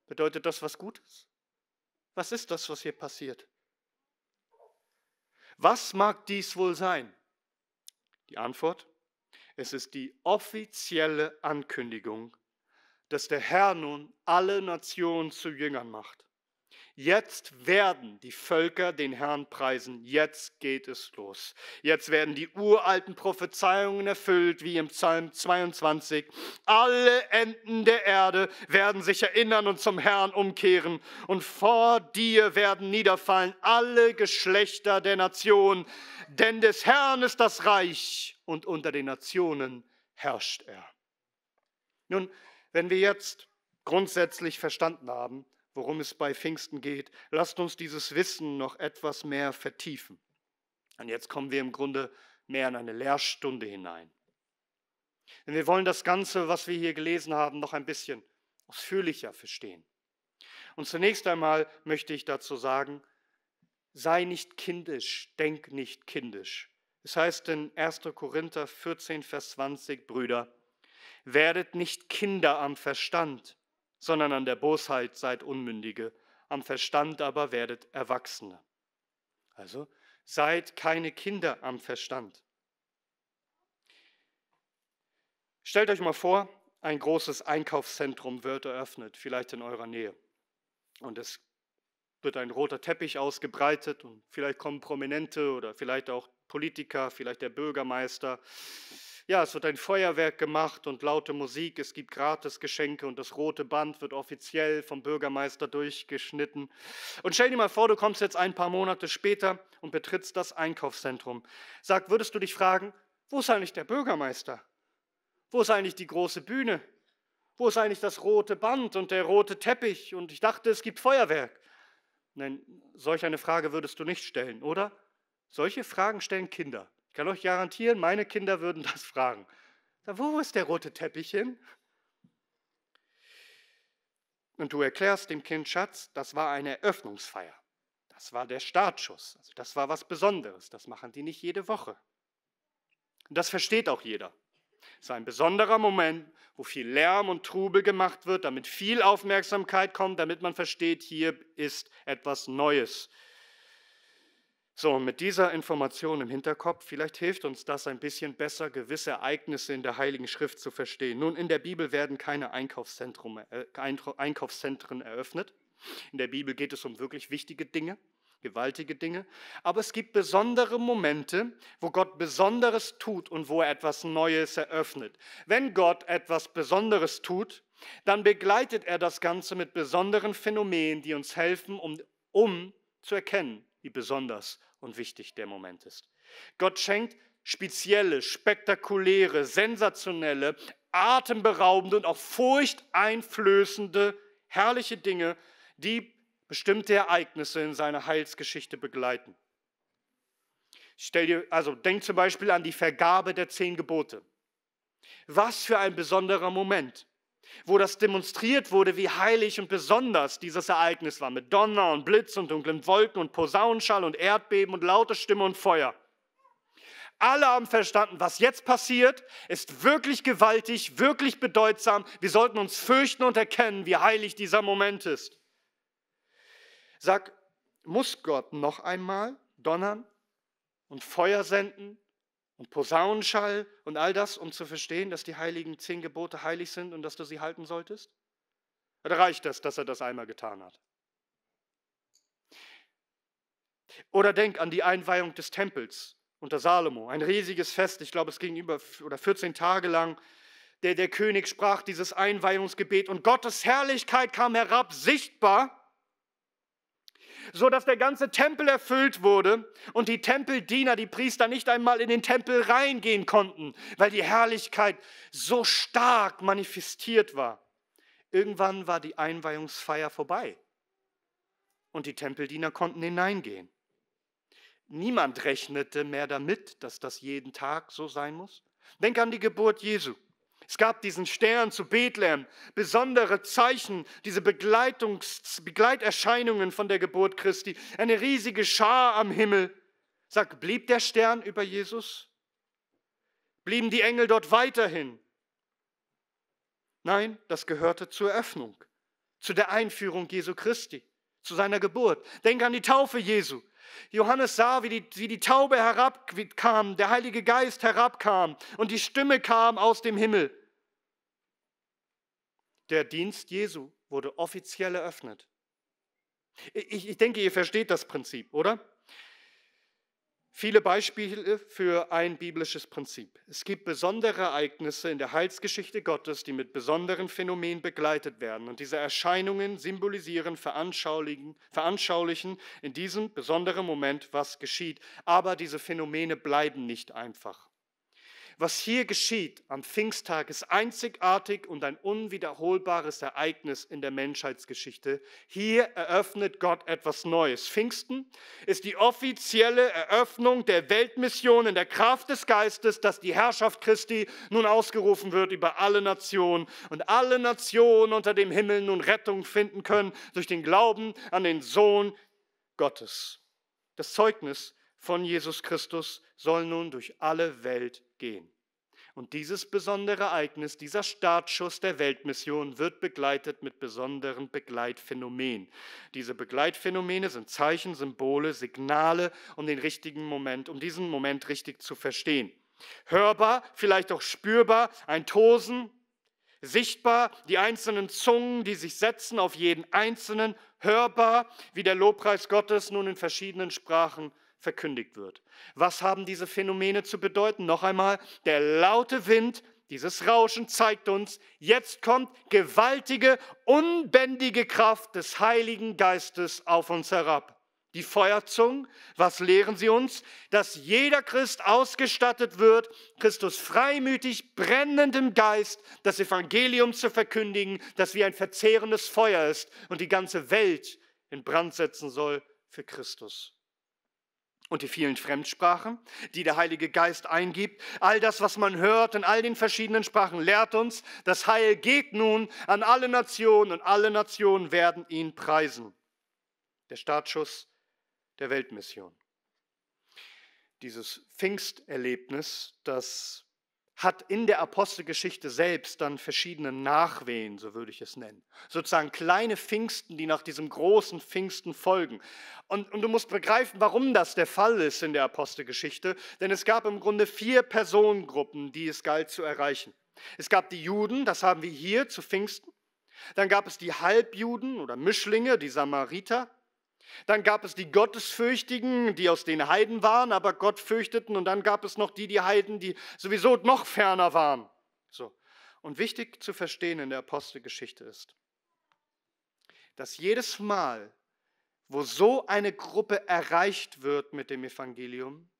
Bedeutet das was Gutes? Was ist das, was hier passiert? Was mag dies wohl sein? Die Antwort, es ist die offizielle Ankündigung, dass der Herr nun alle Nationen zu Jüngern macht. Jetzt werden die Völker den Herrn preisen. Jetzt geht es los. Jetzt werden die uralten Prophezeiungen erfüllt, wie im Psalm 22. Alle Enden der Erde werden sich erinnern und zum Herrn umkehren. Und vor dir werden niederfallen alle Geschlechter der Nationen. Denn des Herrn ist das Reich und unter den Nationen herrscht er. Nun, wenn wir jetzt grundsätzlich verstanden haben, worum es bei Pfingsten geht, lasst uns dieses Wissen noch etwas mehr vertiefen. Und jetzt kommen wir im Grunde mehr in eine Lehrstunde hinein. Denn wir wollen das Ganze, was wir hier gelesen haben, noch ein bisschen ausführlicher verstehen. Und zunächst einmal möchte ich dazu sagen, sei nicht kindisch, denk nicht kindisch. Es heißt in 1. Korinther 14, Vers 20, Brüder, werdet nicht Kinder am Verstand, sondern an der Bosheit seid Unmündige, am Verstand aber werdet Erwachsene. Also seid keine Kinder am Verstand. Stellt euch mal vor, ein großes Einkaufszentrum wird eröffnet, vielleicht in eurer Nähe. Und es wird ein roter Teppich ausgebreitet und vielleicht kommen Prominente oder vielleicht auch Politiker, vielleicht der Bürgermeister. Ja, es wird ein Feuerwerk gemacht und laute Musik, es gibt Gratisgeschenke und das rote Band wird offiziell vom Bürgermeister durchgeschnitten. Und stell dir mal vor, du kommst jetzt ein paar Monate später und betrittst das Einkaufszentrum. Sag, würdest du dich fragen, wo ist eigentlich der Bürgermeister? Wo ist eigentlich die große Bühne? Wo ist eigentlich das rote Band und der rote Teppich? Und ich dachte, es gibt Feuerwerk. Nein, solch eine Frage würdest du nicht stellen, oder? Solche Fragen stellen Kinder. Ich kann euch garantieren, meine Kinder würden das fragen. Wo ist der rote Teppich hin? Und du erklärst dem Kind, Schatz, das war eine Eröffnungsfeier. Das war der Startschuss. Also das war was Besonderes. Das machen die nicht jede Woche. Und das versteht auch jeder. Es ist ein besonderer Moment, wo viel Lärm und Trubel gemacht wird, damit viel Aufmerksamkeit kommt, damit man versteht, hier ist etwas Neues. So, und mit dieser Information im Hinterkopf, vielleicht hilft uns das ein bisschen besser, gewisse Ereignisse in der Heiligen Schrift zu verstehen. Nun, in der Bibel werden keine Einkaufszentren, äh, Einkaufszentren eröffnet. In der Bibel geht es um wirklich wichtige Dinge, gewaltige Dinge. Aber es gibt besondere Momente, wo Gott Besonderes tut und wo er etwas Neues eröffnet. Wenn Gott etwas Besonderes tut, dann begleitet er das Ganze mit besonderen Phänomenen, die uns helfen, um, um zu erkennen, wie besonders und wichtig der Moment ist. Gott schenkt spezielle, spektakuläre, sensationelle, atemberaubende und auch furchteinflößende, herrliche Dinge, die bestimmte Ereignisse in seiner Heilsgeschichte begleiten. Stell dir, also denk zum Beispiel an die Vergabe der zehn Gebote. Was für ein besonderer Moment wo das demonstriert wurde, wie heilig und besonders dieses Ereignis war, mit Donner und Blitz und dunklen Wolken und Posaunenschall und Erdbeben und lauter Stimme und Feuer. Alle haben verstanden, was jetzt passiert, ist wirklich gewaltig, wirklich bedeutsam. Wir sollten uns fürchten und erkennen, wie heilig dieser Moment ist. Sag, muss Gott noch einmal donnern und Feuer senden und Posaunenschall und all das, um zu verstehen, dass die heiligen zehn Gebote heilig sind und dass du sie halten solltest? Oder reicht das, dass er das einmal getan hat? Oder denk an die Einweihung des Tempels unter Salomo, ein riesiges Fest, ich glaube, es ging über oder 14 Tage lang. Der, der König sprach dieses Einweihungsgebet und Gottes Herrlichkeit kam herab, sichtbar so dass der ganze Tempel erfüllt wurde und die Tempeldiener, die Priester nicht einmal in den Tempel reingehen konnten, weil die Herrlichkeit so stark manifestiert war. Irgendwann war die Einweihungsfeier vorbei und die Tempeldiener konnten hineingehen. Niemand rechnete mehr damit, dass das jeden Tag so sein muss. Denk an die Geburt Jesu. Es gab diesen Stern zu Bethlehem, besondere Zeichen, diese Begleitungs Begleiterscheinungen von der Geburt Christi, eine riesige Schar am Himmel. Sag, blieb der Stern über Jesus? Blieben die Engel dort weiterhin? Nein, das gehörte zur Öffnung, zu der Einführung Jesu Christi, zu seiner Geburt. Denk an die Taufe Jesu. Johannes sah, wie die, wie die Taube herabkam, der Heilige Geist herabkam und die Stimme kam aus dem Himmel. Der Dienst Jesu wurde offiziell eröffnet. Ich, ich denke, ihr versteht das Prinzip, oder? Viele Beispiele für ein biblisches Prinzip. Es gibt besondere Ereignisse in der Heilsgeschichte Gottes, die mit besonderen Phänomenen begleitet werden. Und diese Erscheinungen symbolisieren, veranschaulichen, veranschaulichen in diesem besonderen Moment, was geschieht. Aber diese Phänomene bleiben nicht einfach. Was hier geschieht am Pfingsttag ist einzigartig und ein unwiederholbares Ereignis in der Menschheitsgeschichte. Hier eröffnet Gott etwas Neues. Pfingsten ist die offizielle Eröffnung der Weltmission in der Kraft des Geistes, dass die Herrschaft Christi nun ausgerufen wird über alle Nationen und alle Nationen unter dem Himmel nun Rettung finden können durch den Glauben an den Sohn Gottes. Das Zeugnis von Jesus Christus soll nun durch alle Welt gehen. Und dieses besondere Ereignis, dieser Startschuss der Weltmission wird begleitet mit besonderen Begleitphänomenen. Diese Begleitphänomene sind Zeichen, Symbole, Signale, um den richtigen Moment, um diesen Moment richtig zu verstehen. Hörbar, vielleicht auch spürbar, ein Tosen, Sichtbar die einzelnen Zungen, die sich setzen auf jeden einzelnen, hörbar, wie der Lobpreis Gottes nun in verschiedenen Sprachen verkündigt wird. Was haben diese Phänomene zu bedeuten? Noch einmal, der laute Wind, dieses Rauschen zeigt uns, jetzt kommt gewaltige, unbändige Kraft des Heiligen Geistes auf uns herab. Die Feuerzungen, was lehren sie uns? Dass jeder Christ ausgestattet wird, Christus freimütig, brennendem Geist, das Evangelium zu verkündigen, das wie ein verzehrendes Feuer ist und die ganze Welt in Brand setzen soll für Christus und die vielen Fremdsprachen, die der Heilige Geist eingibt. All das, was man hört in all den verschiedenen Sprachen, lehrt uns, das Heil geht nun an alle Nationen und alle Nationen werden ihn preisen. Der Startschuss der Weltmission. Dieses Pfingsterlebnis, das hat in der Apostelgeschichte selbst dann verschiedene Nachwehen, so würde ich es nennen. Sozusagen kleine Pfingsten, die nach diesem großen Pfingsten folgen. Und, und, du musst begreifen, warum das der Fall ist in der Apostelgeschichte. Denn es gab im Grunde vier Personengruppen, die es galt zu erreichen. Es gab die Juden, das haben wir hier zu Pfingsten. Dann gab es die Halbjuden oder Mischlinge, die Samariter. Dann gab es die Gottesfürchtigen, die aus den Heiden waren, aber Gott fürchteten. Und dann gab es noch die, die Heiden, die sowieso noch ferner waren. So. Und wichtig zu verstehen in der Apostelgeschichte ist, dass jedes Mal, wo so eine Gruppe erreicht wird mit dem Evangelium,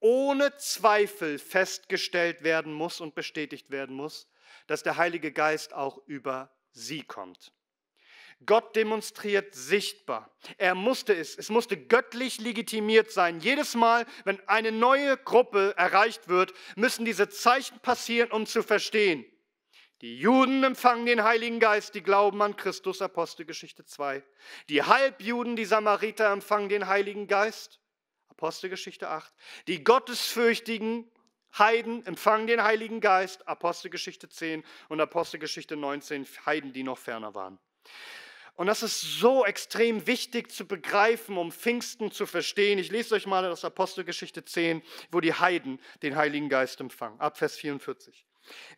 ohne Zweifel festgestellt werden muss und bestätigt werden muss, dass der Heilige Geist auch über sie kommt. Gott demonstriert sichtbar. Er musste es, es musste göttlich legitimiert sein. Jedes Mal, wenn eine neue Gruppe erreicht wird, müssen diese Zeichen passieren, um zu verstehen. Die Juden empfangen den Heiligen Geist, die glauben an Christus, Apostelgeschichte 2. Die Halbjuden, die Samariter, empfangen den Heiligen Geist, Apostelgeschichte 8. Die Gottesfürchtigen Heiden empfangen den Heiligen Geist, Apostelgeschichte 10 und Apostelgeschichte 19, Heiden, die noch ferner waren. Und das ist so extrem wichtig zu begreifen, um Pfingsten zu verstehen. Ich lese euch mal aus Apostelgeschichte 10, wo die Heiden den Heiligen Geist empfangen, ab Vers 44.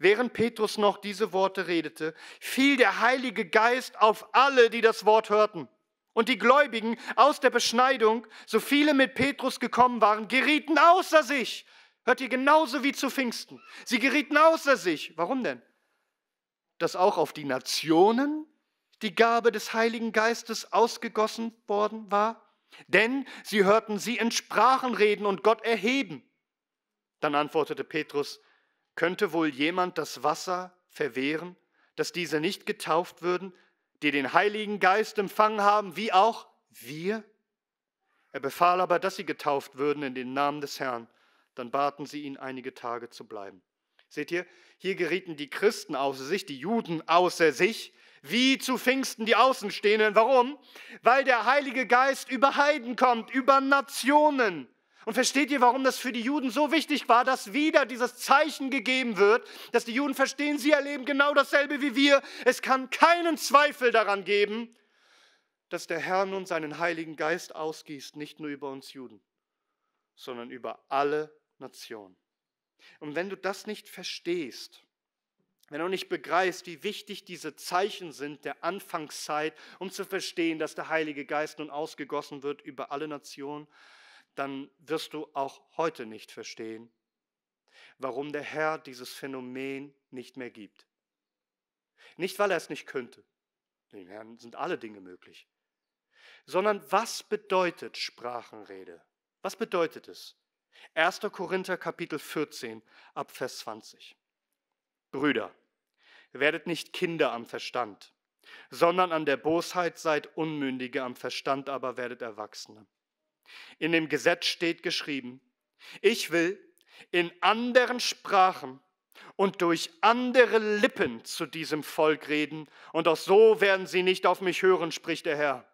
Während Petrus noch diese Worte redete, fiel der Heilige Geist auf alle, die das Wort hörten. Und die Gläubigen aus der Beschneidung, so viele mit Petrus gekommen waren, gerieten außer sich. Hört ihr genauso wie zu Pfingsten. Sie gerieten außer sich. Warum denn? Dass auch auf die Nationen die Gabe des Heiligen Geistes ausgegossen worden war? Denn sie hörten sie in Sprachen reden und Gott erheben. Dann antwortete Petrus, könnte wohl jemand das Wasser verwehren, dass diese nicht getauft würden, die den Heiligen Geist empfangen haben, wie auch wir? Er befahl aber, dass sie getauft würden in den Namen des Herrn. Dann baten sie ihn, einige Tage zu bleiben. Seht ihr, hier gerieten die Christen außer sich, die Juden außer sich, wie zu Pfingsten die Außenstehenden. Warum? Weil der Heilige Geist über Heiden kommt, über Nationen. Und versteht ihr, warum das für die Juden so wichtig war, dass wieder dieses Zeichen gegeben wird, dass die Juden verstehen, sie erleben genau dasselbe wie wir. Es kann keinen Zweifel daran geben, dass der Herr nun seinen Heiligen Geist ausgießt, nicht nur über uns Juden, sondern über alle Nationen. Und wenn du das nicht verstehst, wenn du nicht begreifst, wie wichtig diese Zeichen sind der Anfangszeit, um zu verstehen, dass der Heilige Geist nun ausgegossen wird über alle Nationen, dann wirst du auch heute nicht verstehen, warum der Herr dieses Phänomen nicht mehr gibt. Nicht, weil er es nicht könnte, dem Herrn sind alle Dinge möglich, sondern was bedeutet Sprachenrede? Was bedeutet es? 1. Korinther Kapitel 14 ab Vers 20. Brüder, werdet nicht Kinder am Verstand, sondern an der Bosheit seid Unmündige, am Verstand aber werdet Erwachsene. In dem Gesetz steht geschrieben, ich will in anderen Sprachen und durch andere Lippen zu diesem Volk reden, und auch so werden sie nicht auf mich hören, spricht der Herr.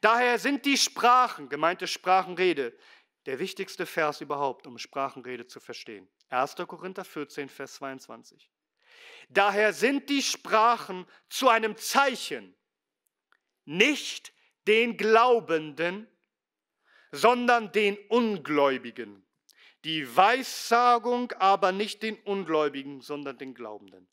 Daher sind die Sprachen, gemeinte Sprachenrede, der wichtigste Vers überhaupt, um Sprachenrede zu verstehen. 1. Korinther 14, Vers 22. Daher sind die Sprachen zu einem Zeichen, nicht den Glaubenden, sondern den Ungläubigen. Die Weissagung aber nicht den Ungläubigen, sondern den Glaubenden.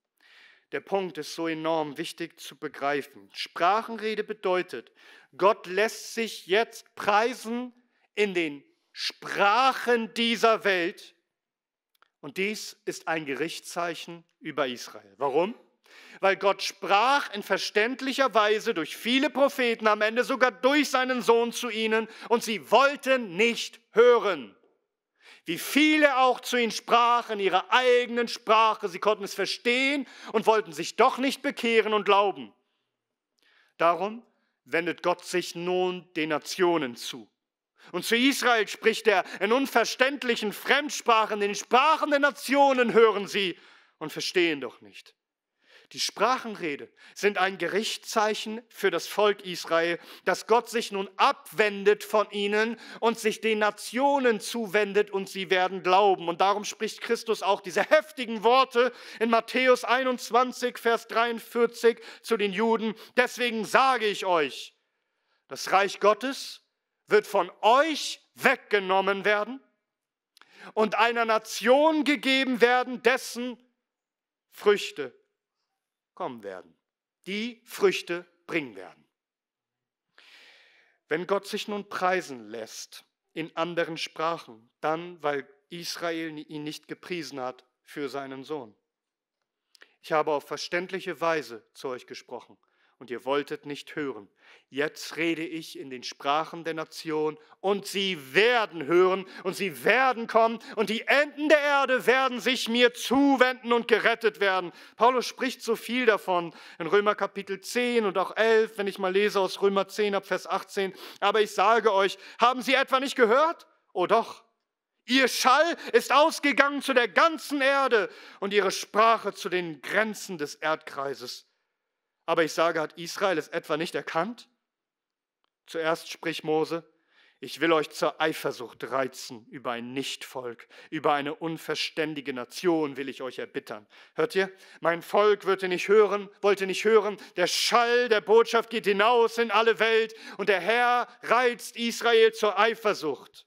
der Punkt ist so enorm wichtig zu begreifen. Sprachenrede bedeutet, Gott lässt sich jetzt preisen in den Sprachen dieser Welt. Und dies ist ein Gerichtszeichen über Israel. Warum? Weil Gott sprach in verständlicher Weise durch viele Propheten, am Ende sogar durch seinen Sohn zu ihnen, und sie wollten nicht hören. Wie viele auch zu ihnen sprachen in ihrer eigenen Sprache, sie konnten es verstehen und wollten sich doch nicht bekehren und glauben. Darum wendet Gott sich nun den Nationen zu. Und zu Israel spricht er in unverständlichen Fremdsprachen, den Sprachen der Nationen hören sie und verstehen doch nicht. Die Sprachenrede sind ein Gerichtszeichen für das Volk Israel, dass Gott sich nun abwendet von ihnen und sich den Nationen zuwendet und sie werden glauben. Und darum spricht Christus auch diese heftigen Worte in Matthäus 21, Vers 43 zu den Juden. Deswegen sage ich euch, das Reich Gottes wird von euch weggenommen werden und einer Nation gegeben werden, dessen Früchte kommen werden, die Früchte bringen werden. Wenn Gott sich nun preisen lässt in anderen Sprachen, dann weil Israel ihn nicht gepriesen hat für seinen Sohn. Ich habe auf verständliche Weise zu euch gesprochen und ihr wolltet nicht hören. Jetzt rede ich in den Sprachen der Nation und sie werden hören und sie werden kommen und die Enden der Erde werden sich mir zuwenden und gerettet werden. Paulus spricht so viel davon in Römer Kapitel 10 und auch 11, wenn ich mal lese aus Römer 10 ab Vers 18. Aber ich sage euch, haben Sie etwa nicht gehört? Oh doch. Ihr Schall ist ausgegangen zu der ganzen Erde und ihre Sprache zu den Grenzen des Erdkreises. Aber ich sage, hat Israel es etwa nicht erkannt? Zuerst spricht Mose, ich will euch zur Eifersucht reizen über ein Nichtvolk, über eine unverständige Nation will ich euch erbittern. Hört ihr? Mein Volk wollte nicht hören, wollte nicht hören. Der Schall der Botschaft geht hinaus in alle Welt und der Herr reizt Israel zur Eifersucht.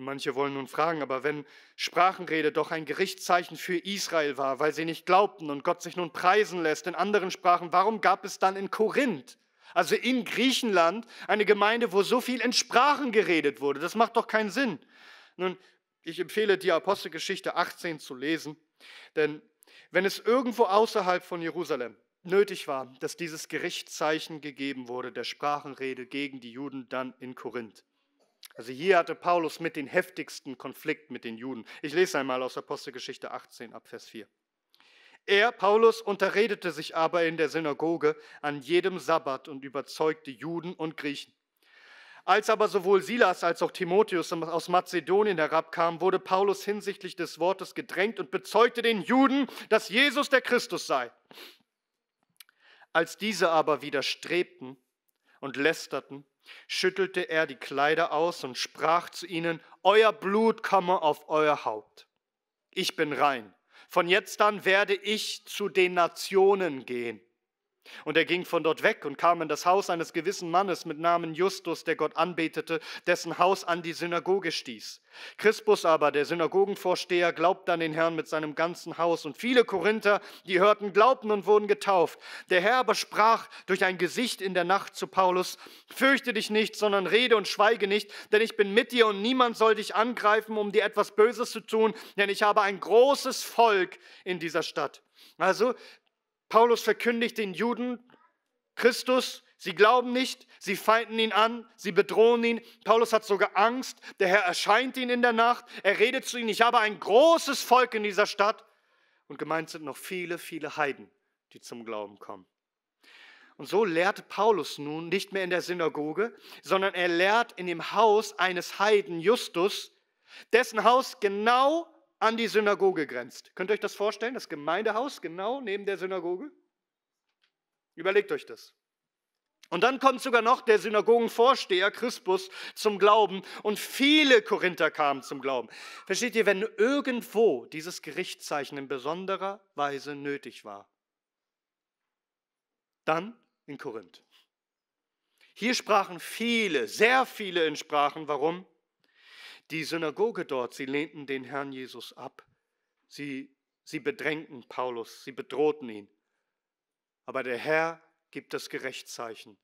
Manche wollen nun fragen, aber wenn Sprachenrede doch ein Gerichtszeichen für Israel war, weil sie nicht glaubten und Gott sich nun preisen lässt in anderen Sprachen, warum gab es dann in Korinth, also in Griechenland, eine Gemeinde, wo so viel in Sprachen geredet wurde? Das macht doch keinen Sinn. Nun, ich empfehle dir Apostelgeschichte 18 zu lesen, denn wenn es irgendwo außerhalb von Jerusalem nötig war, dass dieses Gerichtszeichen gegeben wurde, der Sprachenrede gegen die Juden dann in Korinth, also hier hatte Paulus mit den heftigsten Konflikt mit den Juden. Ich lese einmal aus Apostelgeschichte 18 ab Vers 4. Er, Paulus, unterredete sich aber in der Synagoge an jedem Sabbat und überzeugte Juden und Griechen. Als aber sowohl Silas als auch Timotheus aus Mazedonien herabkamen, wurde Paulus hinsichtlich des Wortes gedrängt und bezeugte den Juden, dass Jesus der Christus sei. Als diese aber widerstrebten und lästerten, schüttelte er die Kleider aus und sprach zu ihnen, Euer Blut komme auf euer Haupt. Ich bin rein. Von jetzt an werde ich zu den Nationen gehen. Und er ging von dort weg und kam in das Haus eines gewissen Mannes mit Namen Justus, der Gott anbetete, dessen Haus an die Synagoge stieß. Crispus aber, der Synagogenvorsteher, glaubte an den Herrn mit seinem ganzen Haus. Und viele Korinther, die hörten, glaubten und wurden getauft. Der Herr aber sprach durch ein Gesicht in der Nacht zu Paulus, Fürchte dich nicht, sondern rede und schweige nicht, denn ich bin mit dir und niemand soll dich angreifen, um dir etwas Böses zu tun, denn ich habe ein großes Volk in dieser Stadt. Also Paulus verkündigt den Juden Christus, sie glauben nicht, sie feinden ihn an, sie bedrohen ihn. Paulus hat sogar Angst, der Herr erscheint ihnen in der Nacht, er redet zu ihnen, ich habe ein großes Volk in dieser Stadt. Und gemeint sind noch viele, viele Heiden, die zum Glauben kommen. Und so lehrt Paulus nun nicht mehr in der Synagoge, sondern er lehrt in dem Haus eines Heiden Justus, dessen Haus genau an die Synagoge grenzt. Könnt ihr euch das vorstellen? Das Gemeindehaus genau neben der Synagoge? Überlegt euch das. Und dann kommt sogar noch der Synagogenvorsteher Crispus zum Glauben und viele Korinther kamen zum Glauben. Versteht ihr, wenn irgendwo dieses Gerichtszeichen in besonderer Weise nötig war, dann in Korinth. Hier sprachen viele, sehr viele in Sprachen. Warum? Die Synagoge dort, sie lehnten den Herrn Jesus ab. Sie, Sie bedrängten Paulus, sie bedrohten ihn. Aber der Herr gibt das Gerechtzeichen.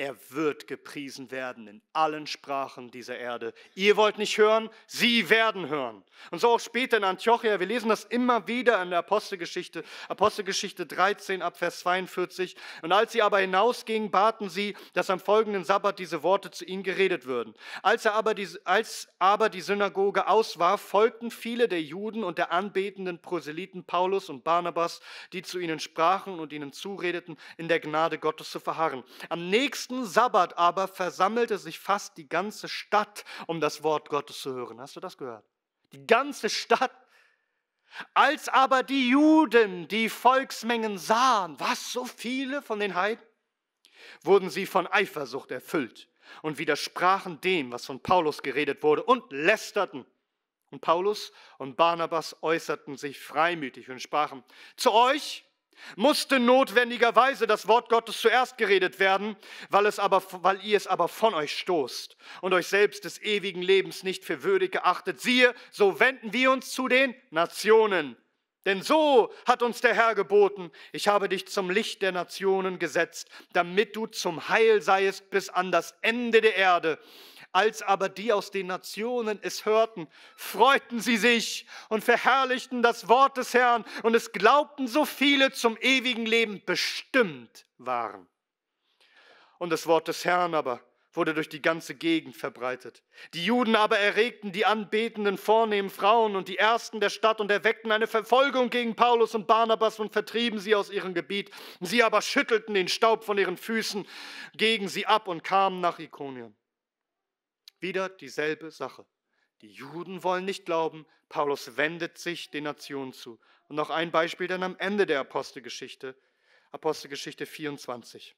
Er wird gepriesen werden in allen Sprachen dieser Erde. Ihr wollt nicht hören, sie werden hören. Und so auch später in Antiochia, wir lesen das immer wieder in der Apostelgeschichte, Apostelgeschichte 13 ab Vers 42. Und als sie aber hinausgingen, baten sie, dass am folgenden Sabbat diese Worte zu ihnen geredet würden. Als, er aber die, als aber die Synagoge aus war, folgten viele der Juden und der anbetenden Proselyten Paulus und Barnabas, die zu ihnen sprachen und ihnen zuredeten, in der Gnade Gottes zu verharren. Am nächsten nächsten Sabbat aber versammelte sich fast die ganze Stadt, um das Wort Gottes zu hören. Hast du das gehört? Die ganze Stadt. Als aber die Juden die Volksmengen sahen, was so viele von den Heiden, wurden sie von Eifersucht erfüllt und widersprachen dem, was von Paulus geredet wurde, und lästerten. Und Paulus und Barnabas äußerten sich freimütig und sprachen, zu euch musste notwendigerweise das Wort Gottes zuerst geredet werden, weil, es aber, weil ihr es aber von euch stoßt und euch selbst des ewigen Lebens nicht für würdig geachtet. Siehe, so wenden wir uns zu den Nationen. Denn so hat uns der Herr geboten, ich habe dich zum Licht der Nationen gesetzt, damit du zum Heil seiest bis an das Ende der Erde. Als aber die aus den Nationen es hörten, freuten sie sich und verherrlichten das Wort des Herrn und es glaubten so viele zum ewigen Leben bestimmt waren. Und das Wort des Herrn aber wurde durch die ganze Gegend verbreitet. Die Juden aber erregten die anbetenden vornehmen Frauen und die Ersten der Stadt und erweckten eine Verfolgung gegen Paulus und Barnabas und vertrieben sie aus ihrem Gebiet. Sie aber schüttelten den Staub von ihren Füßen gegen sie ab und kamen nach Ikonien. Wieder dieselbe Sache. Die Juden wollen nicht glauben, Paulus wendet sich den Nationen zu. Und noch ein Beispiel dann am Ende der Apostelgeschichte, Apostelgeschichte 24,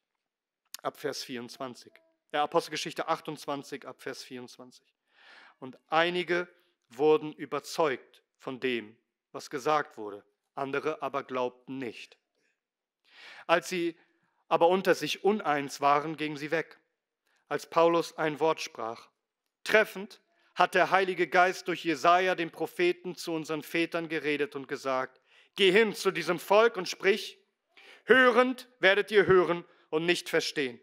ab Vers 24. Der Apostelgeschichte 28, ab Vers 24. Und einige wurden überzeugt von dem, was gesagt wurde, andere aber glaubten nicht. Als sie aber unter sich uneins waren, gingen sie weg, als Paulus ein Wort sprach. Treffend hat der Heilige Geist durch Jesaja, den Propheten, zu unseren Vätern geredet und gesagt: Geh hin zu diesem Volk und sprich: Hörend werdet ihr hören und nicht verstehen.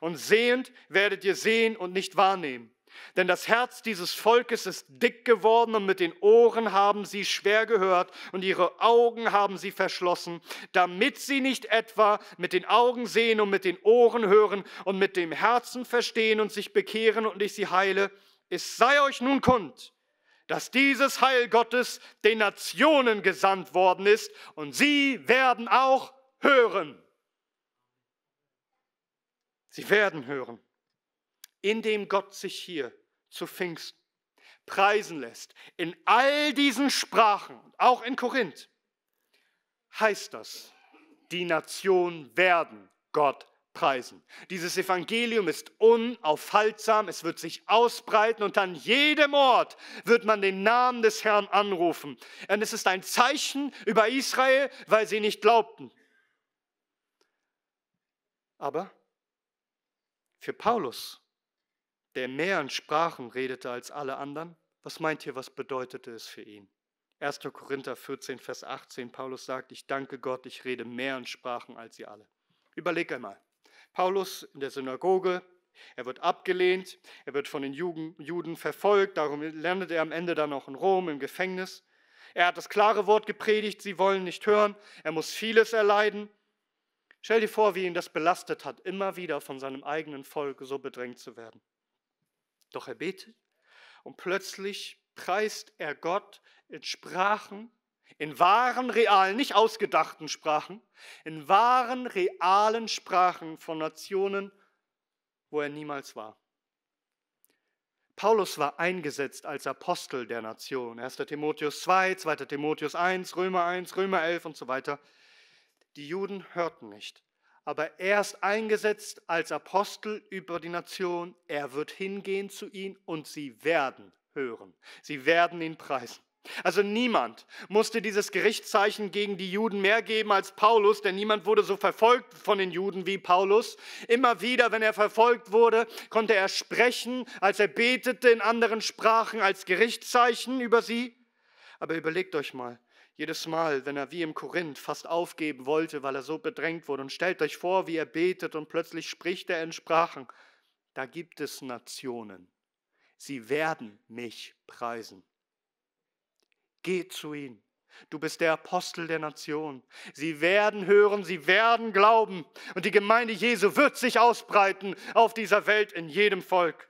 Und sehend werdet ihr sehen und nicht wahrnehmen. Denn das Herz dieses Volkes ist dick geworden und mit den Ohren haben sie schwer gehört und ihre Augen haben sie verschlossen, damit sie nicht etwa mit den Augen sehen und mit den Ohren hören und mit dem Herzen verstehen und sich bekehren und ich sie heile. Es sei euch nun kund, dass dieses Heil Gottes den Nationen gesandt worden ist und sie werden auch hören. Sie werden hören indem Gott sich hier zu Pfingsten preisen lässt, in all diesen Sprachen, auch in Korinth, heißt das, die Nationen werden Gott preisen. Dieses Evangelium ist unaufhaltsam, es wird sich ausbreiten und an jedem Ort wird man den Namen des Herrn anrufen. Und es ist ein Zeichen über Israel, weil sie nicht glaubten. Aber für Paulus der mehr in Sprachen redete als alle anderen? Was meint ihr, was bedeutete es für ihn? 1. Korinther 14, Vers 18, Paulus sagt, ich danke Gott, ich rede mehr in Sprachen als sie alle. Überleg einmal. Paulus in der Synagoge, er wird abgelehnt, er wird von den Juden verfolgt, darum landet er am Ende dann auch in Rom im Gefängnis. Er hat das klare Wort gepredigt, sie wollen nicht hören, er muss vieles erleiden. Stell dir vor, wie ihn das belastet hat, immer wieder von seinem eigenen Volk so bedrängt zu werden. Doch er betet und plötzlich preist er Gott in Sprachen, in wahren, realen, nicht ausgedachten Sprachen, in wahren, realen Sprachen von Nationen, wo er niemals war. Paulus war eingesetzt als Apostel der Nation. 1. Timotheus 2, 2. Timotheus 1, Römer 1, Römer 11 und so weiter. Die Juden hörten nicht aber er ist eingesetzt als Apostel über die Nation. Er wird hingehen zu ihnen und sie werden hören. Sie werden ihn preisen. Also niemand musste dieses Gerichtszeichen gegen die Juden mehr geben als Paulus, denn niemand wurde so verfolgt von den Juden wie Paulus. Immer wieder, wenn er verfolgt wurde, konnte er sprechen, als er betete in anderen Sprachen als Gerichtszeichen über sie. Aber überlegt euch mal, Jedes Mal, wenn er wie im Korinth fast aufgeben wollte, weil er so bedrängt wurde. Und stellt euch vor, wie er betet und plötzlich spricht er in Sprachen. Da gibt es Nationen. Sie werden mich preisen. Geht zu ihnen. Du bist der Apostel der Nation. Sie werden hören, sie werden glauben. Und die Gemeinde Jesu wird sich ausbreiten auf dieser Welt in jedem Volk.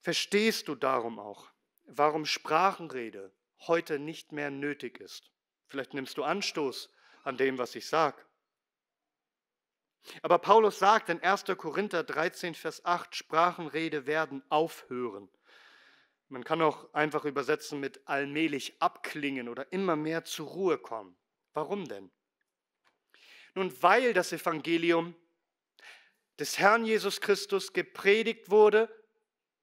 Verstehst du darum auch, warum Sprachenrede heute nicht mehr nötig ist? Vielleicht nimmst du Anstoß an dem, was ich sage. Aber Paulus sagt in 1. Korinther 13, Vers 8, Sprachenrede werden aufhören. Man kann auch einfach übersetzen mit allmählich abklingen oder immer mehr zur Ruhe kommen. Warum denn? Nun, weil das Evangelium des Herrn Jesus Christus gepredigt wurde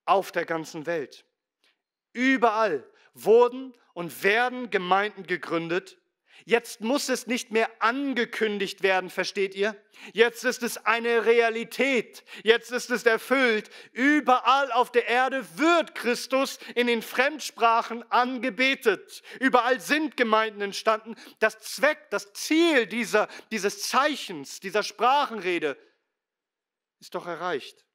auf der ganzen Welt. Überall wurden und werden Gemeinden gegründet, Jetzt muss es nicht mehr angekündigt werden, versteht ihr? Jetzt ist es eine Realität. Jetzt ist es erfüllt. Überall auf der Erde wird Christus in den Fremdsprachen angebetet. Überall sind Gemeinden entstanden. Das Zweck, das Ziel dieser, dieses Zeichens, dieser Sprachenrede ist doch erreicht.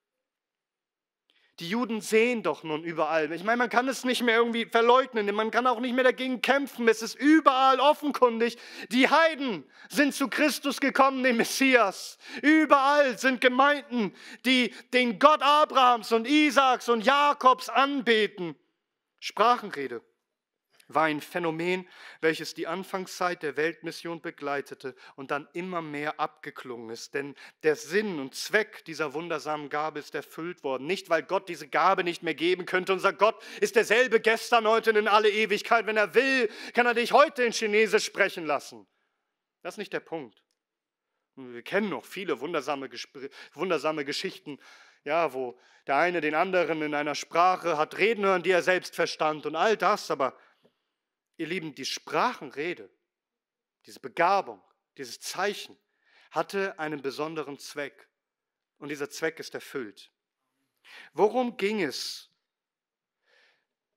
Die Juden sehen doch nun überall. Ich meine, man kann es nicht mehr irgendwie verleugnen, man kann auch nicht mehr dagegen kämpfen. Es ist überall offenkundig. Die Heiden sind zu Christus gekommen, dem Messias. Überall sind Gemeinden, die den Gott Abrahams und Isaaks und Jakobs anbeten. Sprachenrede war ein Phänomen, welches die Anfangszeit der Weltmission begleitete und dann immer mehr abgeklungen ist. Denn der Sinn und Zweck dieser wundersamen Gabe ist erfüllt worden. Nicht, weil Gott diese Gabe nicht mehr geben könnte. Unser Gott ist derselbe gestern, heute und in alle Ewigkeit. Wenn er will, kann er dich heute in Chinesisch sprechen lassen. Das ist nicht der Punkt. Wir kennen noch viele wundersame, wundersame Geschichten, ja, wo der eine den anderen in einer Sprache hat reden hören, die er selbst verstand und all das, aber Ihr Lieben, die Sprachenrede, diese Begabung, dieses Zeichen hatte einen besonderen Zweck. Und dieser Zweck ist erfüllt. Worum ging es,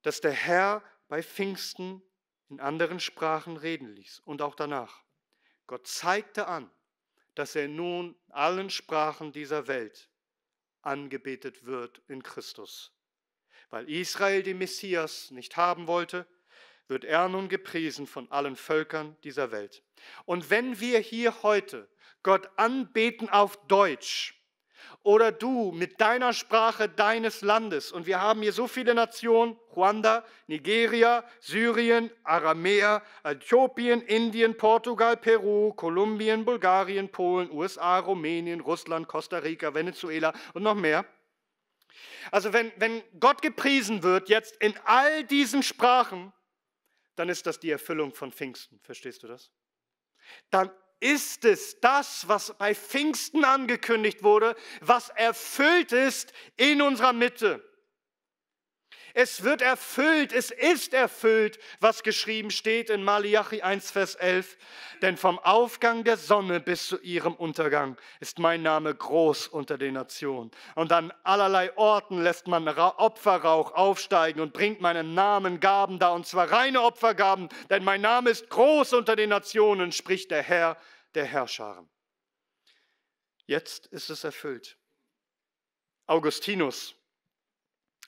dass der Herr bei Pfingsten in anderen Sprachen reden ließ und auch danach? Gott zeigte an, dass er nun allen Sprachen dieser Welt angebetet wird in Christus. Weil Israel den Messias nicht haben wollte, wird er nun gepriesen von allen Völkern dieser Welt. Und wenn wir hier heute Gott anbeten auf Deutsch, oder du mit deiner Sprache deines Landes. Und wir haben hier so viele Nationen, Ruanda, Nigeria, Syrien, Aramäer, Äthiopien, Indien, Portugal, Peru, Kolumbien, Bulgarien, Polen, USA, Rumänien, Russland, Costa Rica, Venezuela und noch mehr. Also wenn, wenn Gott gepriesen wird jetzt in all diesen Sprachen, dann ist das die Erfüllung von Pfingsten. Verstehst du das? Dann ist es das, was bei Pfingsten angekündigt wurde, was erfüllt ist in unserer Mitte. Es wird erfüllt, es ist erfüllt, was geschrieben steht in Malachi 1, Vers 11. Denn vom Aufgang der Sonne bis zu ihrem Untergang ist mein Name groß unter den Nationen. Und an allerlei Orten lässt man Opferrauch aufsteigen und bringt meinen Namen Gaben da, und zwar reine Opfergaben, denn mein Name ist groß unter den Nationen, spricht der Herr der Herrscharen. Jetzt ist es erfüllt. Augustinus,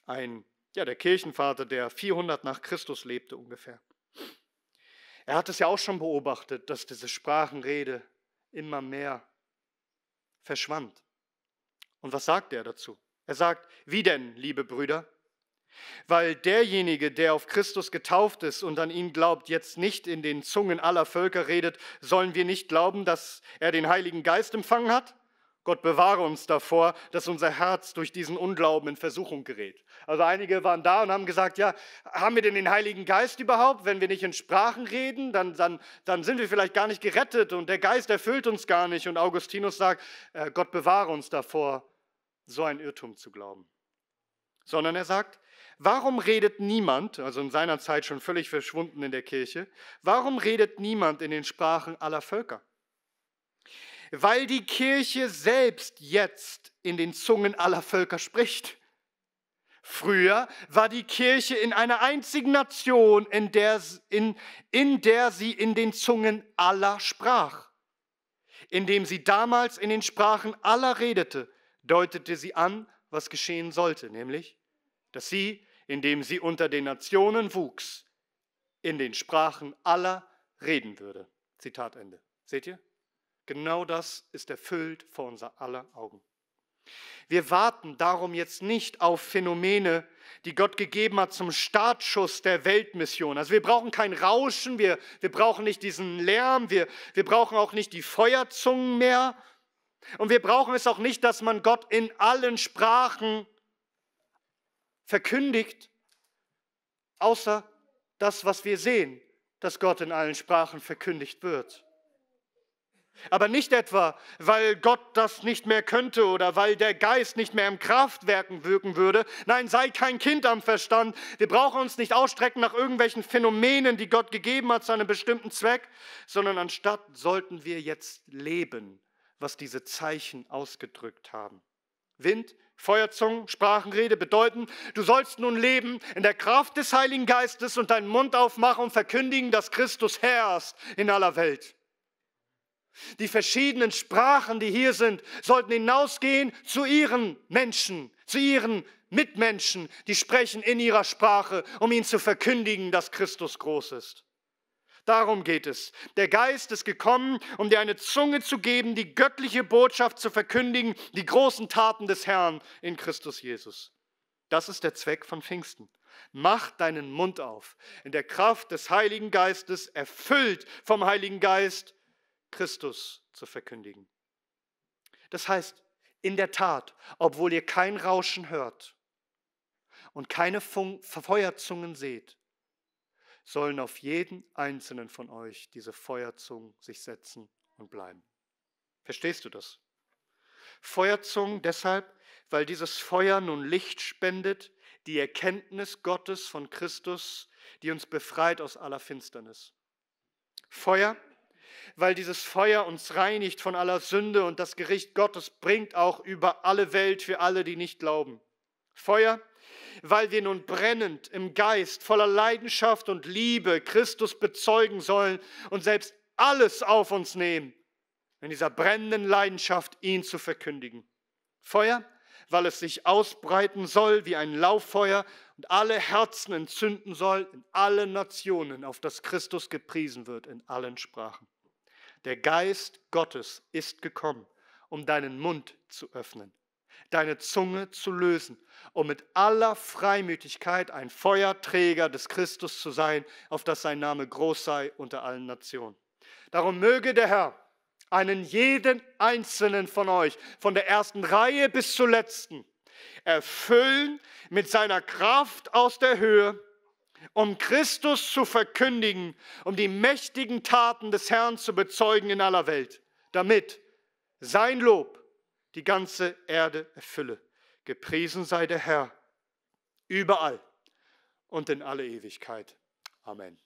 ein ja, der Kirchenvater, der 400 nach Christus lebte ungefähr. Er hat es ja auch schon beobachtet, dass diese Sprachenrede immer mehr verschwand. Und was sagt er dazu? Er sagt, wie denn, liebe Brüder? Weil derjenige, der auf Christus getauft ist und an ihn glaubt, jetzt nicht in den Zungen aller Völker redet, sollen wir nicht glauben, dass er den Heiligen Geist empfangen hat? Gott bewahre uns davor, dass unser Herz durch diesen Unglauben in Versuchung gerät. Also einige waren da und haben gesagt, ja, haben wir denn den Heiligen Geist überhaupt? Wenn wir nicht in Sprachen reden, dann, dann, dann sind wir vielleicht gar nicht gerettet und der Geist erfüllt uns gar nicht. Und Augustinus sagt, äh, Gott bewahre uns davor, so ein Irrtum zu glauben. Sondern er sagt, warum redet niemand, also in seiner Zeit schon völlig verschwunden in der Kirche, warum redet niemand in den Sprachen aller Völker? Weil die Kirche selbst jetzt in den Zungen aller Völker spricht. Früher war die Kirche in einer einzigen Nation, in der, in, in der sie in den Zungen aller sprach. Indem sie damals in den Sprachen aller redete, deutete sie an, was geschehen sollte, nämlich, dass sie, indem sie unter den Nationen wuchs, in den Sprachen aller reden würde. Zitat Ende. Seht ihr? Genau das ist erfüllt vor unser aller Augen. Wir warten darum jetzt nicht auf Phänomene, die Gott gegeben hat zum Startschuss der Weltmission. Also wir brauchen kein Rauschen, wir, wir brauchen nicht diesen Lärm, wir, wir brauchen auch nicht die Feuerzungen mehr. Und wir brauchen es auch nicht, dass man Gott in allen Sprachen verkündigt, außer das, was wir sehen, dass Gott in allen Sprachen verkündigt wird. Aber nicht etwa, weil Gott das nicht mehr könnte oder weil der Geist nicht mehr im Kraftwerken wirken würde. Nein, sei kein Kind am Verstand. Wir brauchen uns nicht ausstrecken nach irgendwelchen Phänomenen, die Gott gegeben hat zu einem bestimmten Zweck, sondern anstatt sollten wir jetzt leben, was diese Zeichen ausgedrückt haben. Wind, Feuerzungen, Sprachenrede bedeuten, du sollst nun leben in der Kraft des Heiligen Geistes und deinen Mund aufmachen und verkündigen, dass Christus herrscht in aller Welt. Die verschiedenen Sprachen, die hier sind, sollten hinausgehen zu ihren Menschen, zu ihren Mitmenschen, die sprechen in ihrer Sprache, um ihnen zu verkündigen, dass Christus groß ist. Darum geht es. Der Geist ist gekommen, um dir eine Zunge zu geben, die göttliche Botschaft zu verkündigen, die großen Taten des Herrn in Christus Jesus. Das ist der Zweck von Pfingsten. Mach deinen Mund auf, in der Kraft des Heiligen Geistes, erfüllt vom Heiligen Geist, Christus zu verkündigen. Das heißt, in der Tat, obwohl ihr kein Rauschen hört und keine Feuerzungen seht, sollen auf jeden einzelnen von euch diese Feuerzungen sich setzen und bleiben. Verstehst du das? Feuerzungen deshalb, weil dieses Feuer nun Licht spendet, die Erkenntnis Gottes von Christus, die uns befreit aus aller Finsternis. Feuer, weil dieses Feuer uns reinigt von aller Sünde und das Gericht Gottes bringt auch über alle Welt für alle, die nicht glauben. Feuer, weil wir nun brennend im Geist, voller Leidenschaft und Liebe Christus bezeugen sollen und selbst alles auf uns nehmen, in dieser brennenden Leidenschaft ihn zu verkündigen. Feuer, weil es sich ausbreiten soll wie ein Lauffeuer und alle Herzen entzünden soll in allen Nationen, auf das Christus gepriesen wird in allen Sprachen. Der Geist Gottes ist gekommen, um deinen Mund zu öffnen, deine Zunge zu lösen, um mit aller Freimütigkeit ein Feuerträger des Christus zu sein, auf dass sein Name groß sei unter allen Nationen. Darum möge der Herr einen jeden einzelnen von euch, von der ersten Reihe bis zur letzten, erfüllen mit seiner Kraft aus der Höhe, um Christus zu verkündigen, um die mächtigen Taten des Herrn zu bezeugen in aller Welt, damit sein Lob die ganze Erde erfülle. Gepriesen sei der Herr überall und in alle Ewigkeit. Amen.